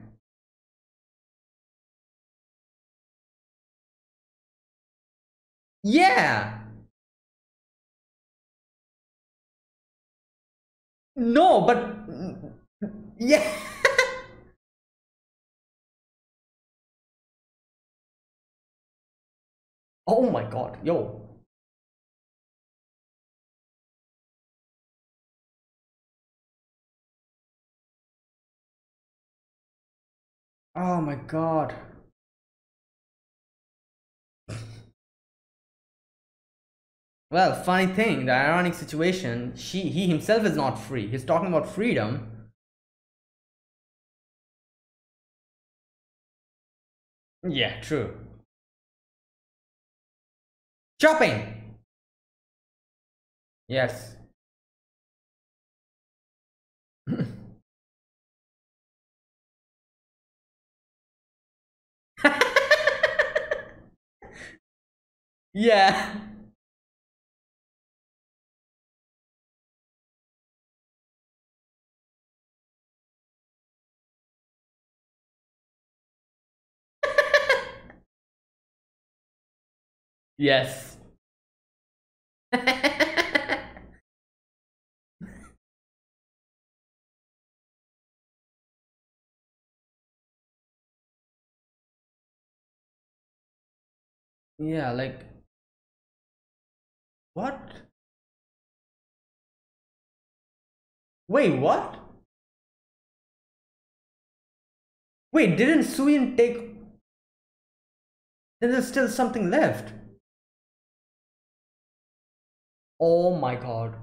Yeah. No, but yeah. oh my god, yo. Oh my god. Well, funny thing, the ironic situation, she he himself is not free. He's talking about freedom. Yeah, true. Shopping. Yes. Yeah. Yes. yeah, like what? Wait, what? Wait, didn't Suyin take then there's still something left. Oh my god.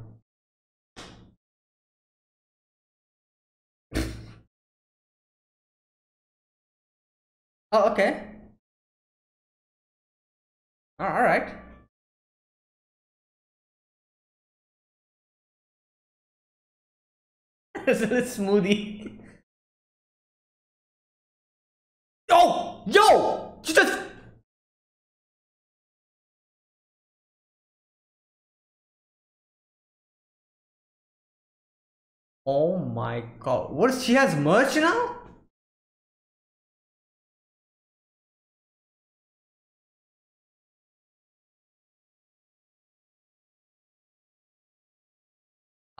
oh, okay. Oh, it's a smoothie. Yo, yo, just Oh my god. What she has merch now?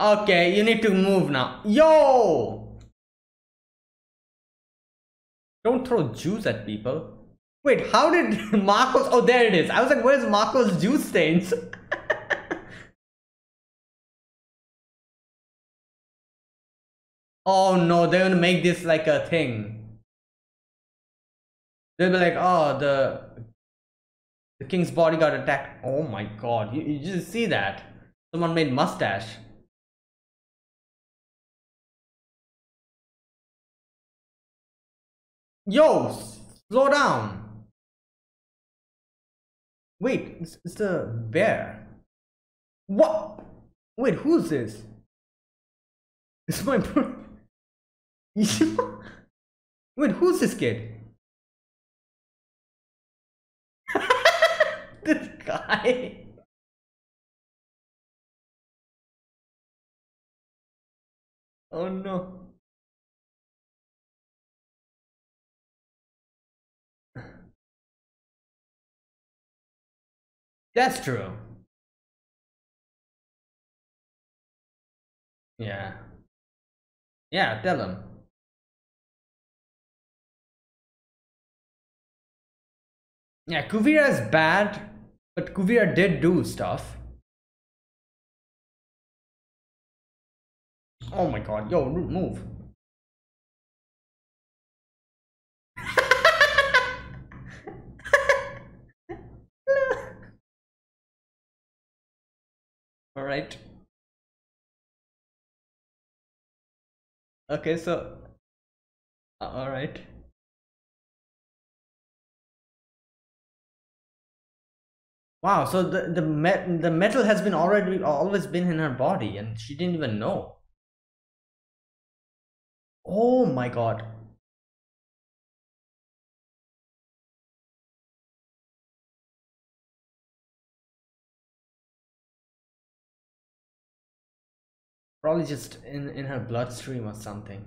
Okay, you need to move now. Yo! Don't throw juice at people. Wait, how did Marcos... Oh, there it is. I was like, where's Marcos' juice stains? oh no, they're gonna make this like a thing. They'll be like, oh, the the king's body got attacked. Oh my god, you, you just see that? Someone made mustache. Yo, slow down. Wait, it's, it's the bear. What? Wait, who's this? It's my bro. Wait, who's this kid? this guy. Oh no. That's true. Yeah. Yeah, tell him. Yeah, Kuvira is bad, but Kuvira did do stuff. Oh my god, yo, move. All right. Okay, so uh, all right. Wow, so the the met the metal has been already always been in her body and she didn't even know. Oh my god. Probably just in, in her bloodstream or something.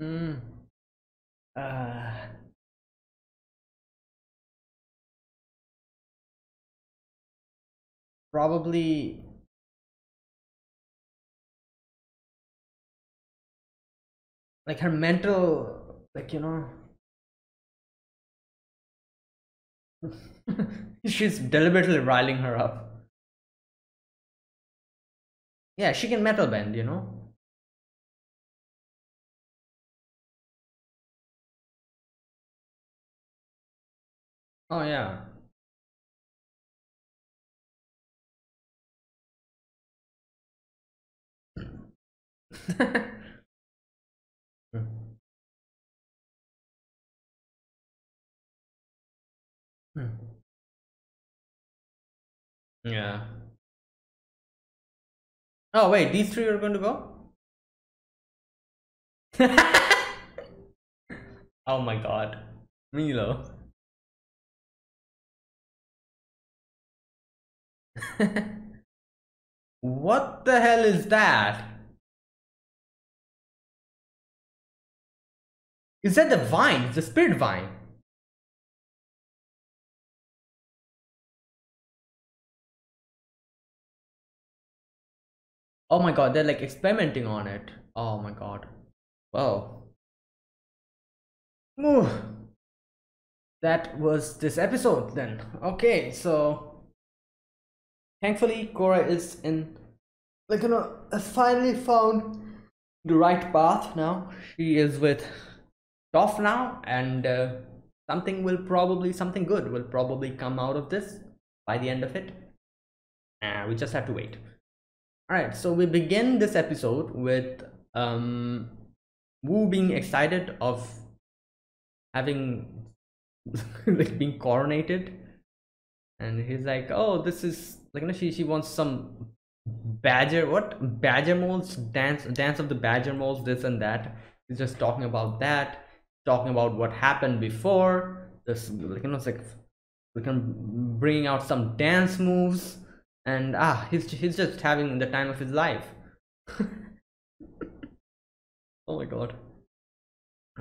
Hmm. uh, probably like her mental like you know she's deliberately riling her up. Yeah she can metal bend you know? Oh yeah Hmm. Yeah. Oh wait, these three are going to go? oh my god. Meelo. what the hell is that? Is that the vine? The spirit vine? Oh my god, they're like experimenting on it. Oh my god. Wow. That was this episode then. Okay, so thankfully Korra is in like you know has finally found the right path now. She is with Toph now and uh, something will probably something good will probably come out of this by the end of it. And uh, we just have to wait all right so we begin this episode with um Wu being excited of having like being coronated. And he's like oh this is like you know she she wants some badger what? Badger moles dance dance of the badger moles this and that. He's just talking about that talking about what happened before. This like you know it's like we can bring out some dance moves and ah he's he's just having the time of his life. Oh my god.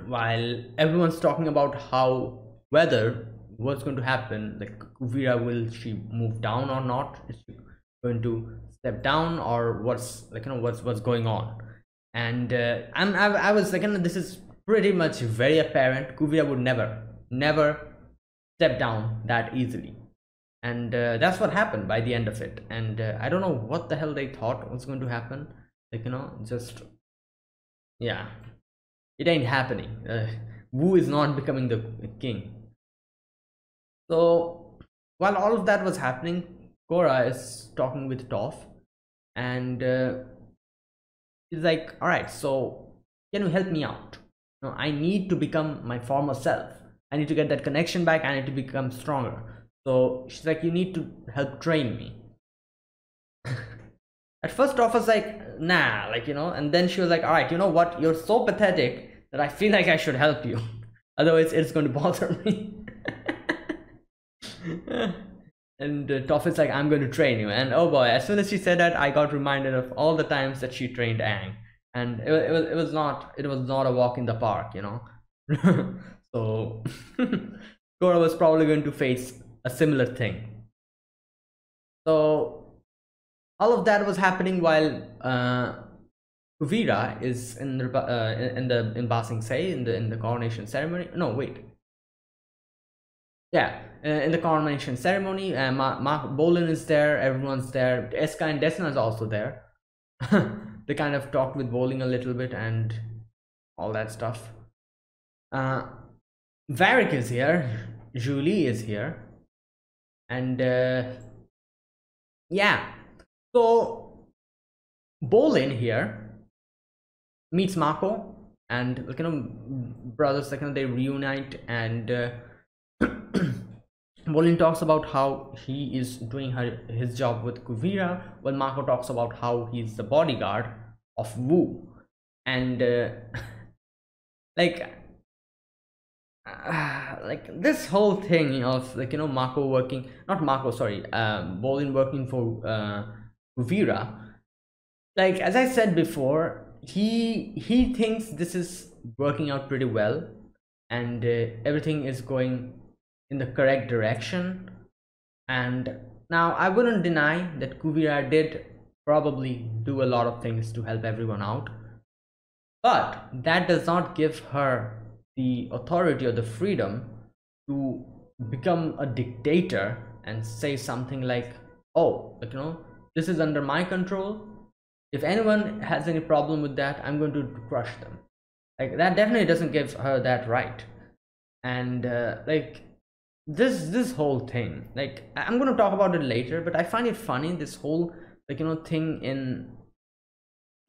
While everyone's talking about how whether what's going to happen like Kuvira will she move down or not? Is she going to step down or what's like you know what's what's going on? And uh, I'm I, I was like you know, this is pretty much very apparent. Kuvira would never never step down that easily and uh, that's what happened by the end of it. And uh, i don't know what the hell they thought was going to happen. Like you know just yeah. It ain't happening. Uh, wu is not becoming the king. So while all of that was happening Korra is talking with Toph. And uh, he's like all right so can you help me out? No i need to become my former self. I need to get that connection back. I need to become stronger so she's like, you need to help train me. At first off, I was like, nah, like, you know, and then she was like, all right, you know what? You're so pathetic that I feel like I should help you. Otherwise, it's going to bother me. and uh, Toph is like, I'm going to train you. And oh boy, as soon as she said that, I got reminded of all the times that she trained Aang. And it, it was it was not it was not a walk in the park, you know. so Korra was probably going to face a similar thing. So all of that was happening while uh, Kuvira is in the uh, in the in Ba Se in the in the coronation ceremony. No, wait. Yeah, uh, in the coronation ceremony, uh, Ma, Ma Bolin is there. Everyone's there. Eska and Desna is also there. they kind of talked with Bolin a little bit and all that stuff. Uh, Varrick is here. Zhu Li is here and uh, yeah. So Bolin here meets mako and you know brothers like they reunite and uh, Bolin talks about how he is doing her, his job with Kuvira while mako talks about how he's the bodyguard of Wu. And uh, like like this whole thing of like you know Mako working not Mako sorry um Bolin working for uh Kuvira like as I said before he he thinks this is working out pretty well and uh, everything is going in the correct direction. And now i wouldn't deny that kuvira did probably do a lot of things to help everyone out. But that does not give her the authority or the freedom to become a dictator and say something like oh like you know this is under my control. If anyone has any problem with that i'm going to crush them. Like that definitely doesn't give her that right. And uh, like this this whole thing like i'm going to talk about it later but i find it funny this whole like you know thing in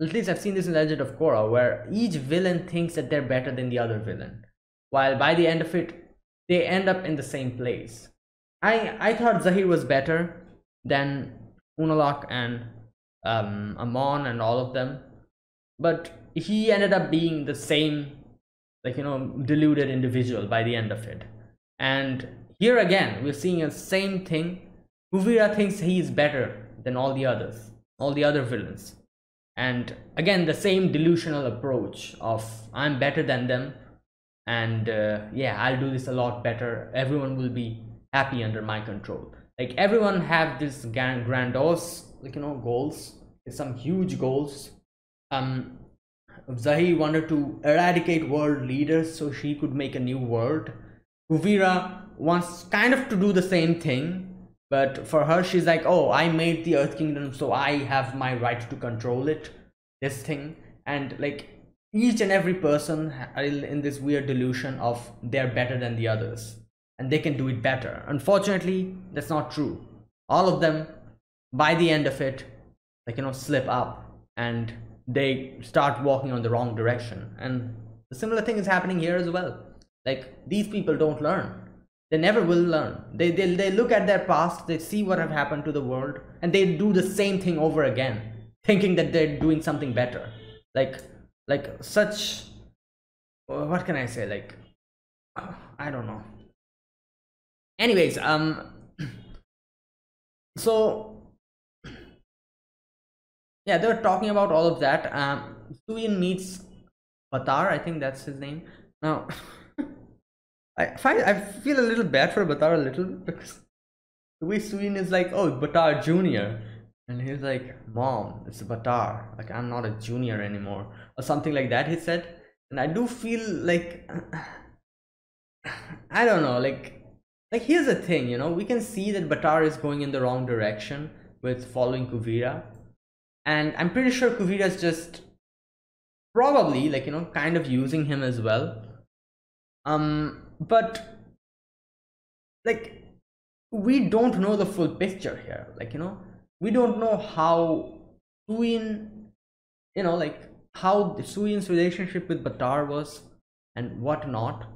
at least i've seen this in legend of korra where each villain thinks that they're better than the other villain while by the end of it they end up in the same place. I i thought zahir was better than unalaq and um amon and all of them but he ended up being the same like you know deluded individual by the end of it. And here again we're seeing the same thing. Kuvira thinks he is better than all the others all the other villains and again the same delusional approach of i'm better than them and uh, yeah i'll do this a lot better. Everyone will be happy under my control. Like everyone have this grand grandiose like you know goals some huge goals. Um Zahir wanted to eradicate world leaders so she could make a new world. Kuvira wants kind of to do the same thing, but for her, she's like, oh, I made the Earth Kingdom, so I have my right to control it. This thing. And like each and every person in this weird delusion of they're better than the others and they can do it better. Unfortunately, that's not true. All of them, by the end of it, like, you know, slip up and they start walking on the wrong direction and the similar thing is happening here as well like these people don't learn they never will learn. They, they they look at their past they see what have happened to the world and they do the same thing over again thinking that they're doing something better. Like like such what can i say? Like i don't know. Anyways um so yeah they were talking about all of that. Um Suyin meets Baatar I think that's his name. Now I find I feel a little bad for Baatar a little bit because the way Suyin is like oh Baatar Junior. And he's like mom it's Baatar like I'm not a junior anymore. Or something like that he said. And I do feel like I don't know like like here's the thing you know we can see that Baatar is going in the wrong direction with following Kuvira. And i'm pretty sure is just probably like you know kind of using him as well. Um but like we don't know the full picture here. Like you know we don't know how Suyin you know like how Suyin's relationship with Baatar was and what not.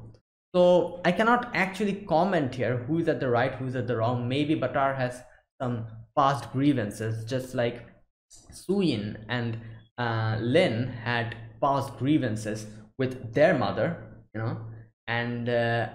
So I cannot actually comment here who's at the right who's at the wrong. Maybe Baatar has some past grievances just like Suin and uh, Lin had past grievances with their mother, you know, and uh,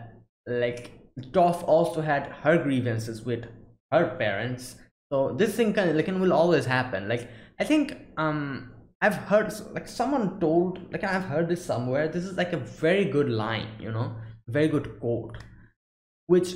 like Toph also had her grievances with her parents. So this thing can like will always happen. Like I think um I've heard like someone told like I've heard this somewhere. This is like a very good line, you know, very good quote, which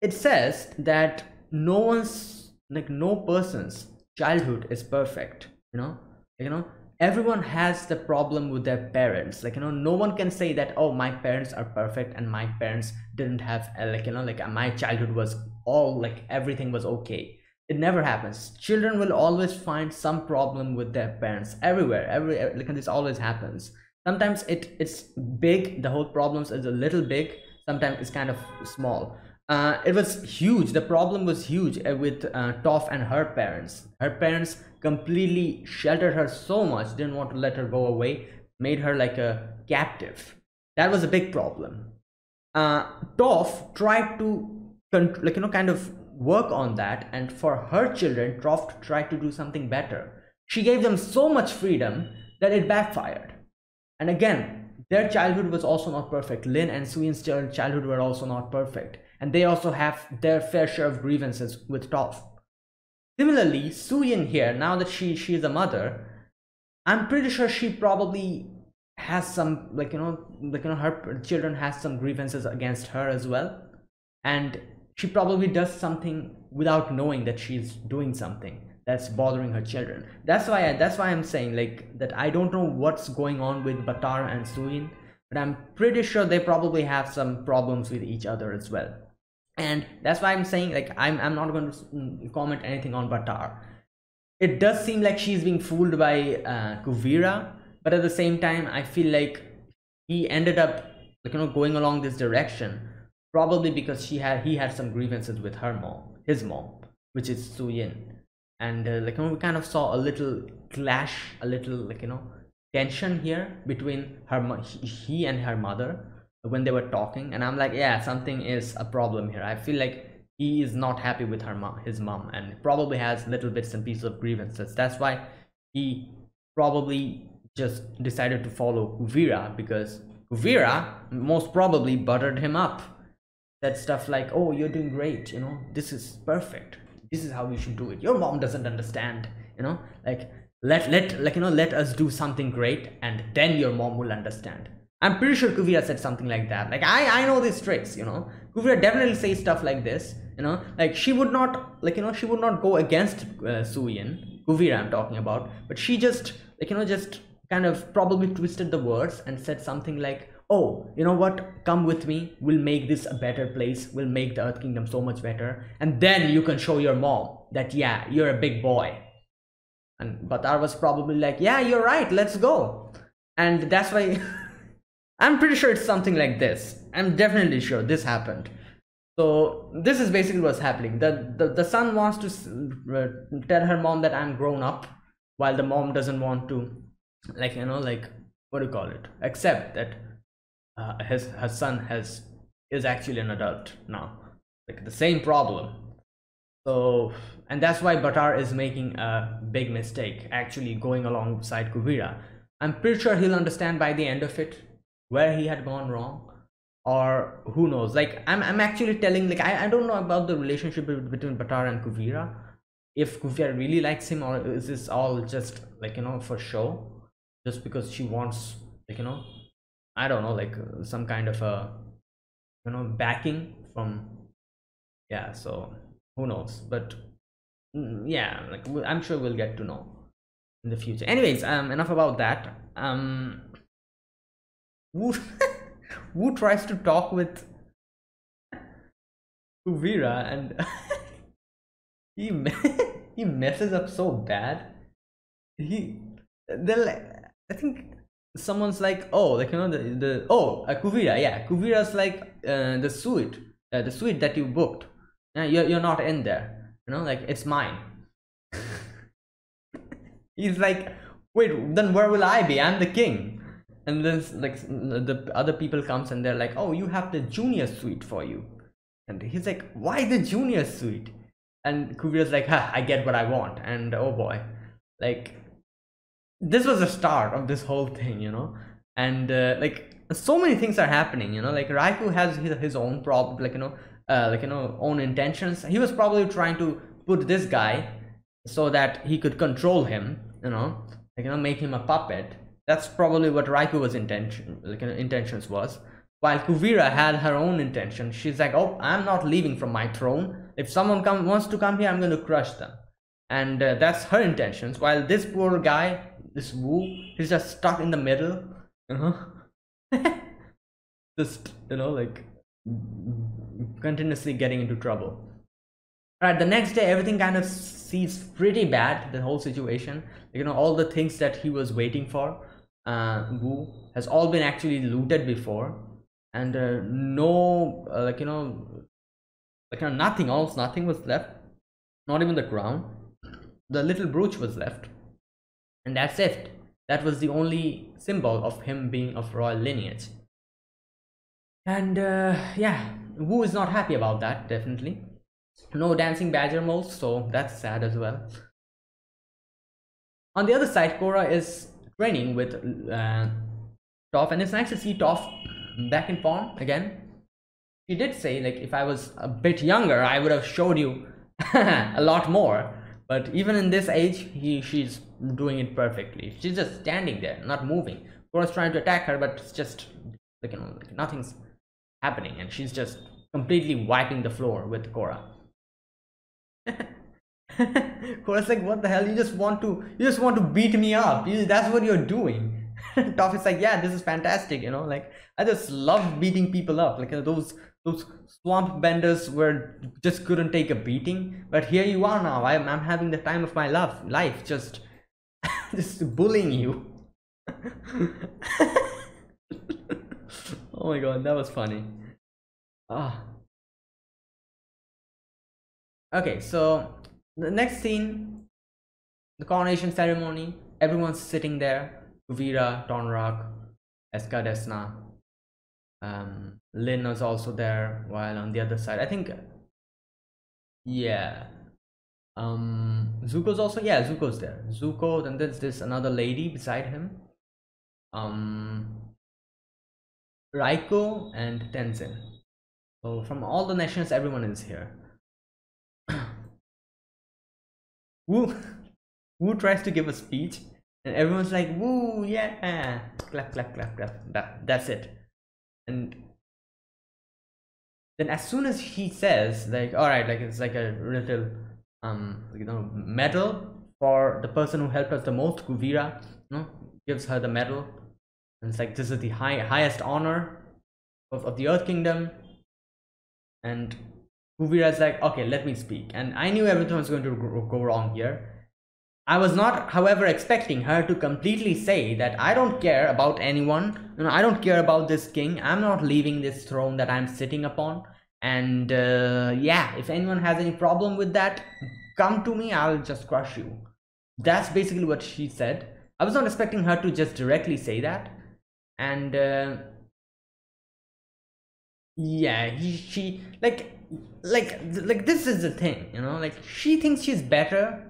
it says that no one's like no person's childhood is perfect you know you know everyone has the problem with their parents. Like you know no one can say that oh my parents are perfect and my parents didn't have uh, like you know like uh, my childhood was all like everything was okay. It never happens. Children will always find some problem with their parents everywhere every like this always happens. Sometimes it it's big the whole problems is a little big sometimes it's kind of small uh, it was huge. The problem was huge uh, with uh, and her parents. Her parents completely sheltered her so much, didn't want to let her go away, made her like a captive. That was a big problem. Uh, tried to, like, you know, kind of work on that. And for her children, Toph tried to do something better. She gave them so much freedom that it backfired. And again, their childhood was also not perfect. Lin and Suyin's childhood were also not perfect and they also have their fair share of grievances with Toph. Similarly, Suyin here, now that she, is a mother, I'm pretty sure she probably has some like you know like you know her children has some grievances against her as well. And she probably does something without knowing that she's doing something that's bothering her children. That's why I, that's why i'm saying like that i don't know what's going on with baatar and suyin but i'm pretty sure they probably have some problems with each other as well and that's why i'm saying like i'm, I'm not going to mm, comment anything on baatar. It does seem like she's being fooled by uh, kuvira but at the same time i feel like he ended up like you know going along this direction probably because she had he had some grievances with her mom his mom which is Suyin. And uh, like you know, we kind of saw a little clash a little like you know tension here between her he, he and her mother when they were talking and i'm like yeah something is a problem here. I feel like he is not happy with her mom his mom and probably has little bits and pieces of grievances. That's why he probably just decided to follow Kuvira because Kuvira most probably buttered him up. Said stuff like oh you're doing great you know this is perfect. This is how you should do it. Your mom doesn't understand you know like let let like you know let us do something great and then your mom will understand i'm pretty sure kuvira said something like that. Like i i know these tricks you know. Kuvira definitely says stuff like this you know. Like she would not like you know she would not go against uh, suyin kuvira i'm talking about. But she just like you know just kind of probably twisted the words and said something like oh you know what? Come with me. We'll make this a better place. We'll make the earth kingdom so much better. And then you can show your mom that yeah you're a big boy. And baatar was probably like yeah you're right. Let's go. And that's why i'm pretty sure it's something like this. I'm definitely sure this happened. So this is basically what's happening. The the, the son wants to uh, tell her mom that i'm grown up while the mom doesn't want to like you know like what do you call it? Accept that uh, his her son has is actually an adult now. Like the same problem. So and that's why baatar is making a big mistake actually going alongside kuvira i'm pretty sure he'll understand by the end of it where he had gone wrong or who knows? Like i'm, I'm actually telling like I, I don't know about the relationship between baatar and kuvira. If kuvira really likes him or is this all just like you know for show? Just because she wants like you know i don't know like some kind of a you know backing from yeah so who knows? But mm, yeah like i'm sure we'll get to know in the future. Anyways um enough about that. Um Wu, Wu tries to talk with Kuvira and he he messes up so bad he they're like I think someone's like, oh, like you know the the oh, uh, Kuvira, yeah, Kuvira's like uh, the suite, uh, the suite that you booked. Yeah, you're you're not in there. You know, like it's mine. He's like, wait, then where will I be? I'm the king. And then like the other people comes and they're like, oh, you have the junior suite for you. And he's like, why the junior suite? And Kuvira's like, ha, I get what I want. And oh boy, like this was the start of this whole thing you know and uh, like so many things are happening you know like raiko has his, his own problem like you know uh, like you know own intentions he was probably trying to put this guy so that he could control him you know like you know make him a puppet that's probably what raiko was intention like intentions was. While kuvira had her own intention she's like oh i'm not leaving from my throne. If someone come wants to come here i'm going to crush them. And uh, that's her intentions. While this poor guy this Wu, he's just stuck in the middle, you know, just you know like continuously getting into trouble. Right, the next day everything kind of seems pretty bad. The whole situation, you know, all the things that he was waiting for, uh, has all been actually looted before, and uh, no, uh, like you know, like you know, nothing, almost nothing was left. Not even the crown. The little brooch was left. And that's it. That was the only symbol of him being of royal lineage. And uh, yeah Wu is not happy about that definitely. No dancing badger moles so that's sad as well. On the other side Korra is training with uh, Toph and it's nice to see Toph back in form again. She did say like if I was a bit younger I would have showed you a lot more. But even in this age he she's doing it perfectly. She's just standing there not moving. Korra's trying to attack her, but it's just like you know, like nothing's happening, and she's just completely wiping the floor with Korra. Korra's like, what the hell? You just want to, you just want to beat me up. You, that's what you're doing. Toph's like, yeah, this is fantastic. You know, like I just love beating people up. Like those those swamp benders were just couldn't take a beating. But here you are now. I'm I'm having the time of my love life. Just just bullying you. oh my god, that was funny. Ah. Okay, so the next scene, the coronation ceremony. Everyone's sitting there. Kuvira, Tonraq, Eska Desna. Um, Lin is also there, while on the other side, I think, yeah. Um, Zuko's also, yeah, Zuko's there. Zuko, then there's this another lady beside him. Um, Raiko and Tenzin. So from all the nations, everyone is here. Wu, Wu tries to give a speech, and everyone's like, "Woo, yeah!" Clap, clap, clap, clap. That, that's it. And then as soon as he says, like, "All right," like it's like a little, um, you know, medal for the person who helped us the most, Kuvira. You know, gives her the medal, and it's like this is the high highest honor of, of the Earth Kingdom and is like, okay, let me speak. And I knew everything was going to go wrong here. I was not, however, expecting her to completely say that I don't care about anyone. You know, I don't care about this king. I'm not leaving this throne that I'm sitting upon. And uh, yeah, if anyone has any problem with that, come to me. I'll just crush you. That's basically what she said. I was not expecting her to just directly say that. And uh, yeah he she like like like this is the thing you know? Like she thinks she's better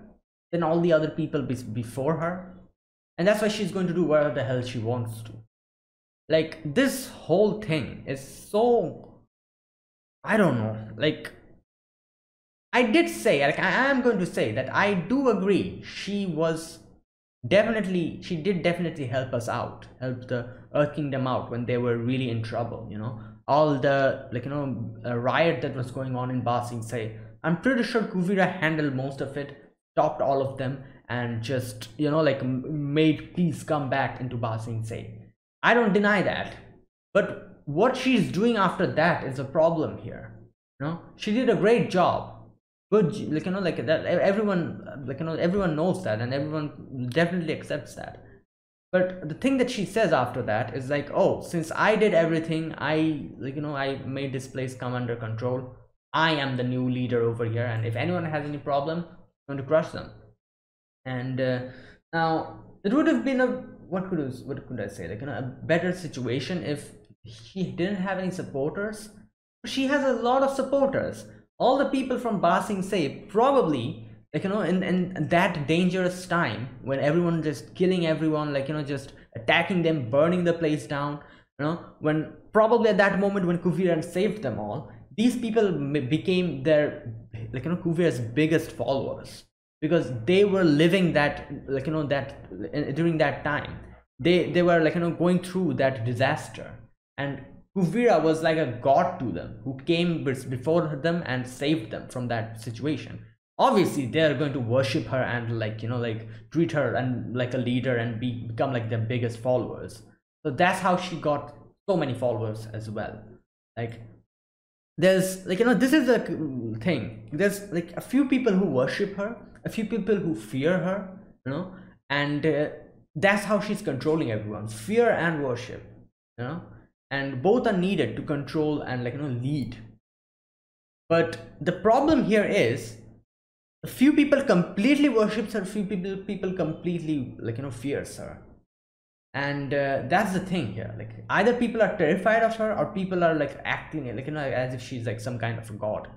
than all the other people be before her and that's why she's going to do whatever the hell she wants to. Like this whole thing is so i don't know like i did say like i am going to say that i do agree she was definitely she did definitely help us out help the earth kingdom out when they were really in trouble you know all the like you know riot that was going on in Ba Sing Se. I'm pretty sure Kuvira handled most of it, stopped all of them, and just you know like made peace come back into Ba Sing Se. I don't deny that, but what she's doing after that is a problem here. You know, she did a great job. Good, like you know, like that. Everyone, like you know, everyone knows that, and everyone definitely accepts that but the thing that she says after that is like oh since i did everything i like you know i made this place come under control. I am the new leader over here and if anyone has any problem i'm going to crush them. And uh, now it would have been a what could what could i say? Like you know a better situation if she didn't have any supporters. She has a lot of supporters. All the people from Ba Sing Se probably like you know in, in that dangerous time when everyone just killing everyone like you know just attacking them burning the place down you know when probably at that moment when Kuvira saved them all these people became their like you know Kuvira's biggest followers. Because they were living that like you know that during that time. They they were like you know going through that disaster. And Kuvira was like a god to them who came before them and saved them from that situation obviously they're going to worship her and like you know like treat her and like a leader and be become like their biggest followers. So that's how she got so many followers as well. Like there's like you know this is a thing. There's like a few people who worship her a few people who fear her you know and uh, that's how she's controlling everyone fear and worship you know and both are needed to control and like you know lead. But the problem here is few people completely worships her few people people completely like you know fears her and uh, that's the thing here like either people are terrified of her or people are like acting like you know as if she's like some kind of a god.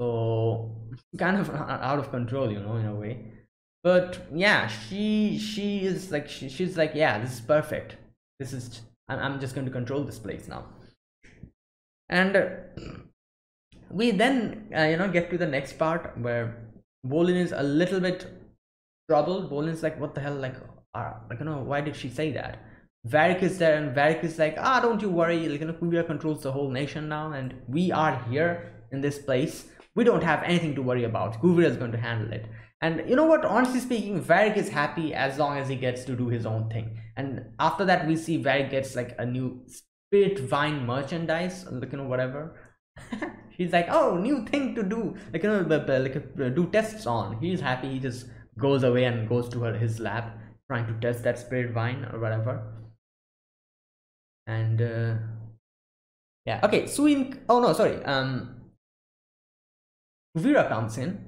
So kind of out of control you know in a way. But yeah she she is like she, she's like yeah this is perfect. This is I'm, just going to control this place now. And uh, we then uh, you know get to the next part where Bolin is a little bit troubled. Bolin's like, what the hell? Like, uh, like you know, why did she say that? Varrick is there and Varrick is like, ah, don't you worry, like, you know, Kuvira controls the whole nation now and we are here in this place. We don't have anything to worry about. Kuvira is going to handle it. And you know what, honestly speaking, Varrick is happy as long as he gets to do his own thing. And after that, we see Varrick gets like a new Spirit Vine merchandise, like, you know, whatever. He's like, oh, new thing to do, like, you know, like, uh, do tests on. He's happy, he just goes away and goes to her, his lab, trying to test that Spirit Vine or whatever. And uh, yeah. Okay Suyin oh no sorry um Kuvira comes in.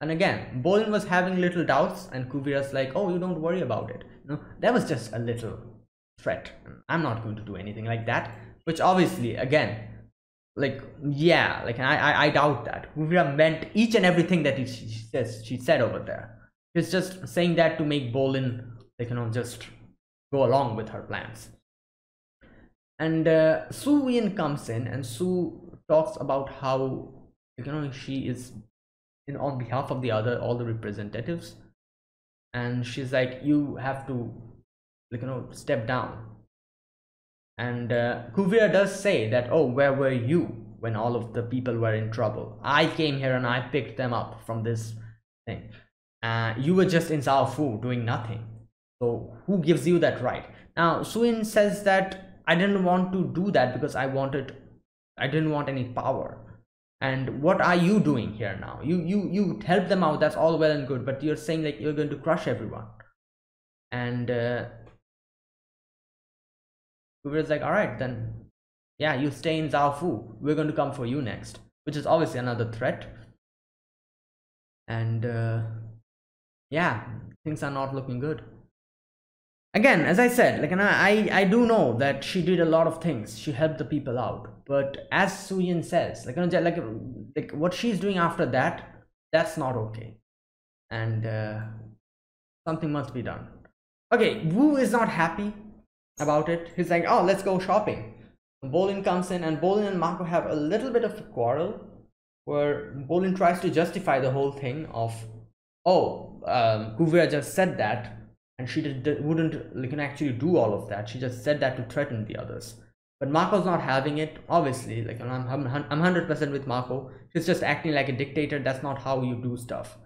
And again Bolin was having little doubts and Kuvira's like oh you don't worry about it. No that was just a little threat. I'm not going to do anything like that. Which obviously again like yeah like I I, I doubt that. Kuvira meant each and everything that she says she said over there. She's just saying that to make Bolin like you know just go along with her plans. And uh, Suyin comes in and Su talks about how you know she is in on behalf of the other all the representatives. And she's like you have to like you know step down and uh, does say that oh where were you when all of the people were in trouble? I came here and I picked them up from this thing. Uh, you were just in Zaofu doing nothing. So who gives you that right? Now Suyin says that I didn't want to do that because I wanted I didn't want any power. And what are you doing here now? You you you help them out that's all well and good but you're saying like you're going to crush everyone. And uh was like all right then yeah you stay in Zaofu we're going to come for you next which is obviously another threat. And uh yeah things are not looking good. Again as i said like and i i do know that she did a lot of things. She helped the people out. But as suyin says like like like what she's doing after that that's not okay. And uh, something must be done. Okay wu is not happy about it he's like oh let's go shopping. Bolin comes in and bolin and Mako have a little bit of a quarrel where bolin tries to justify the whole thing of oh um, Kuvira just said that and she did, wouldn't like, actually do all of that. She just said that to threaten the others. But Mako's not having it obviously. Like I'm, I'm, I'm 100% with Mako. she's just acting like a dictator. That's not how you do stuff.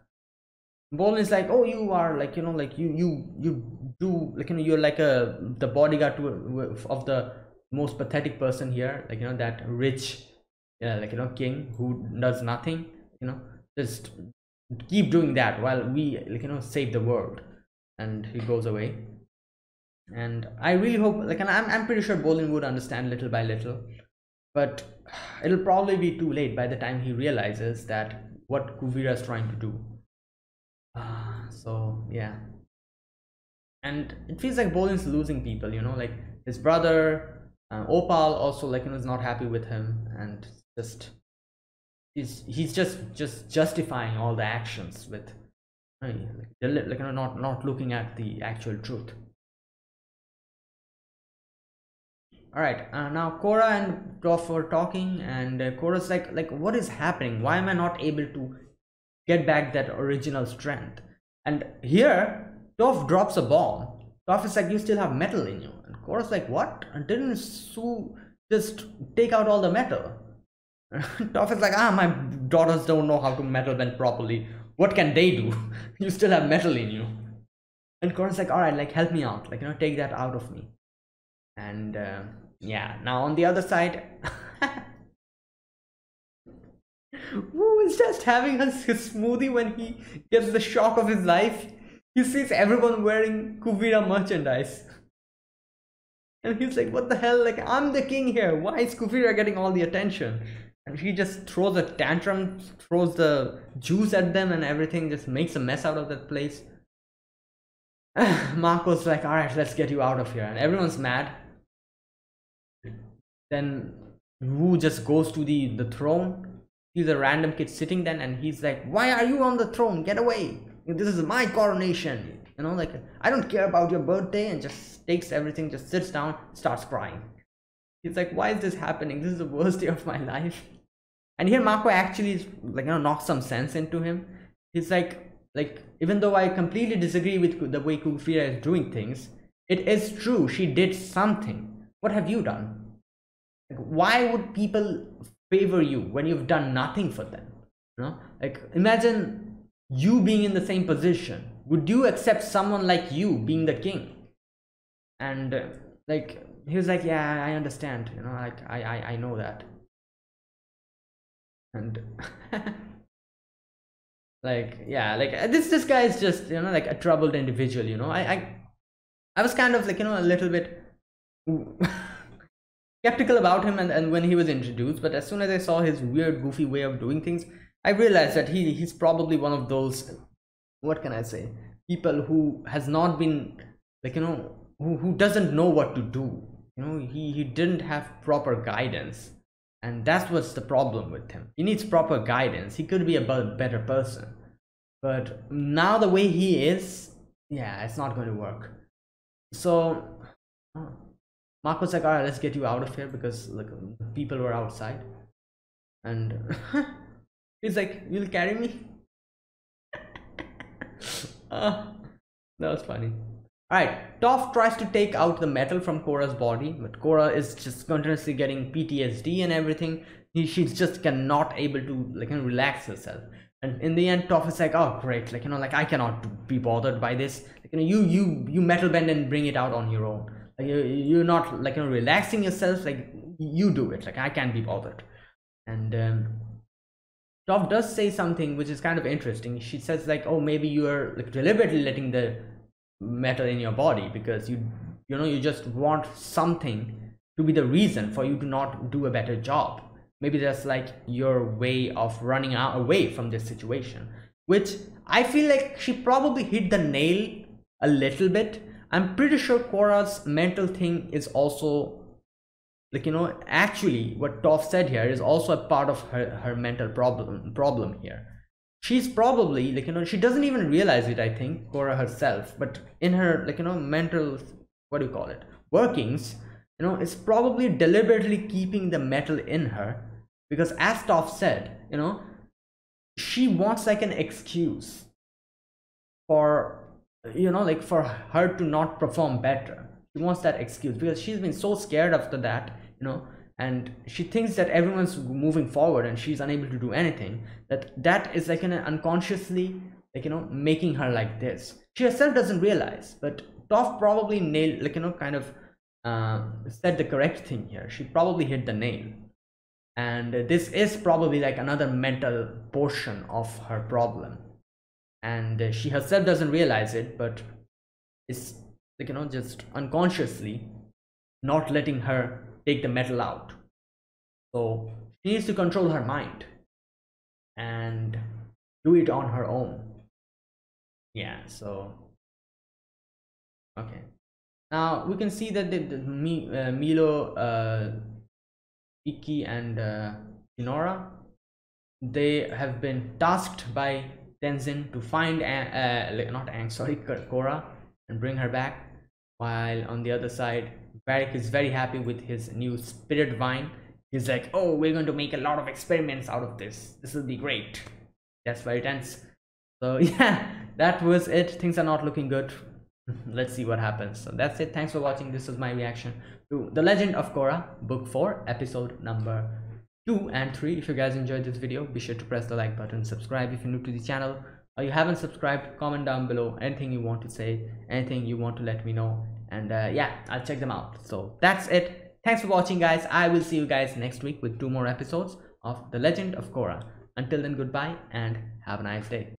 Bolin is like oh you are like you know like you you you like you know you're like a the bodyguard to, of the most pathetic person here like you know that rich yeah like you know king who does nothing you know just keep doing that while we like you know save the world. And he goes away. And i really hope like and i'm, I'm pretty sure bolin would understand little by little but it'll probably be too late by the time he realizes that what kuvira is trying to do. Uh, so yeah and it feels like bolin's losing people you know like his brother uh, opal also like you know is not happy with him and just he's he's just just justifying all the actions with like, like not not looking at the actual truth. All right uh, now Korra and Toph were talking and uh, Korra's like like what is happening? Why am I not able to get back that original strength? And here Toph drops a bomb. Toph is like you still have metal in you. And Korra's like what? And didn't Su just take out all the metal. Toph is like ah my daughters don't know how to metal bend properly. What can they do? You still have metal in you. And Korra's like all right like help me out. Like you know take that out of me. And uh, yeah now on the other side who is just having his smoothie when he gets the shock of his life he sees everyone wearing Kuvira merchandise. And he's like what the hell? Like I'm the king here. Why is Kuvira getting all the attention? And he just throws a tantrum throws the juice at them and everything just makes a mess out of that place. Mako's like all right let's get you out of here. And everyone's mad. Then Wu just goes to the the throne. He's a random kid sitting then and he's like why are you on the throne? Get away this is my coronation you know like i don't care about your birthday and just takes everything just sits down starts crying. He's like why is this happening? This is the worst day of my life. And here mako actually is like you know knocks some sense into him. He's like like even though I completely disagree with the way Kuvira is doing things it is true she did something. What have you done? Like, why would people favor you when you've done nothing for them? You know like imagine you being in the same position would you accept someone like you being the king? And uh, like he was like yeah i understand you know like i i, I know that. And like yeah like uh, this this guy is just you know like a troubled individual you know i i, I was kind of like you know a little bit skeptical about him and, and when he was introduced but as soon as i saw his weird goofy way of doing things i realized that he he's probably one of those what can i say people who has not been like you know who, who doesn't know what to do. You know he, he didn't have proper guidance and that's what's the problem with him. He needs proper guidance. He could be a better person. But now the way he is yeah it's not going to work. So mako's like all right let's get you out of here because like people were outside. And he's like you'll carry me uh, that was funny Alright, Toph tries to take out the metal from Korra's body, but Korra is just continuously getting PTSD and everything. He, she's just cannot able to like relax herself. And in the end, Toph is like, oh great, like you know, like I cannot be bothered by this. Like you know, you you you metal bend and bring it out on your own. Like you, you're not like you know relaxing yourself. Like you do it. Like I can't be bothered. And um, Toph does say something which is kind of interesting. She says like, oh maybe you're like deliberately letting the metal in your body because you you know you just want something to be the reason for you to not do a better job maybe that's like your way of running out away from this situation which i feel like she probably hit the nail a little bit i'm pretty sure Korra's mental thing is also like you know actually what Toph said here is also a part of her her mental problem problem here. She's probably like you know she doesn't even realize it i think Korra herself but in her like you know mental what do you call it workings you know it's probably deliberately keeping the metal in her because as Toph said you know she wants like an excuse for you know like for her to not perform better she wants that excuse because she's been so scared after that you know and she thinks that everyone's moving forward and she's unable to do anything that that is like an unconsciously like you know making her like this. She herself doesn't realize but Toph probably nailed like you know kind of uh, said the correct thing here. She probably hit the nail. And this is probably like another mental portion of her problem. And she herself doesn't realize it but it's like you know just unconsciously not letting her take the metal out. So she needs to control her mind and do it on her own. Yeah so okay. Now we can see that the, the uh, Meelo uh, Ikki and uh, Jinora they have been tasked by Tenzin to find uh, not Aang, sorry Korra and bring her back while on the other side Varrick is very happy with his new spirit vine. He's like, oh, we're going to make a lot of experiments out of this. This will be great. That's very tense. So yeah, that was it. Things are not looking good. Let's see what happens. So that's it. Thanks for watching. This was my reaction to The Legend of Korra, Book 4, Episode number 2 and 3. If you guys enjoyed this video, be sure to press the like button, subscribe if you're new to the channel, you haven't subscribed, comment down below anything you want to say, anything you want to let me know. And uh, yeah i'll check them out. So that's it. Thanks for watching guys. I will see you guys next week with two more episodes of the legend of korra. Until then goodbye and have a nice day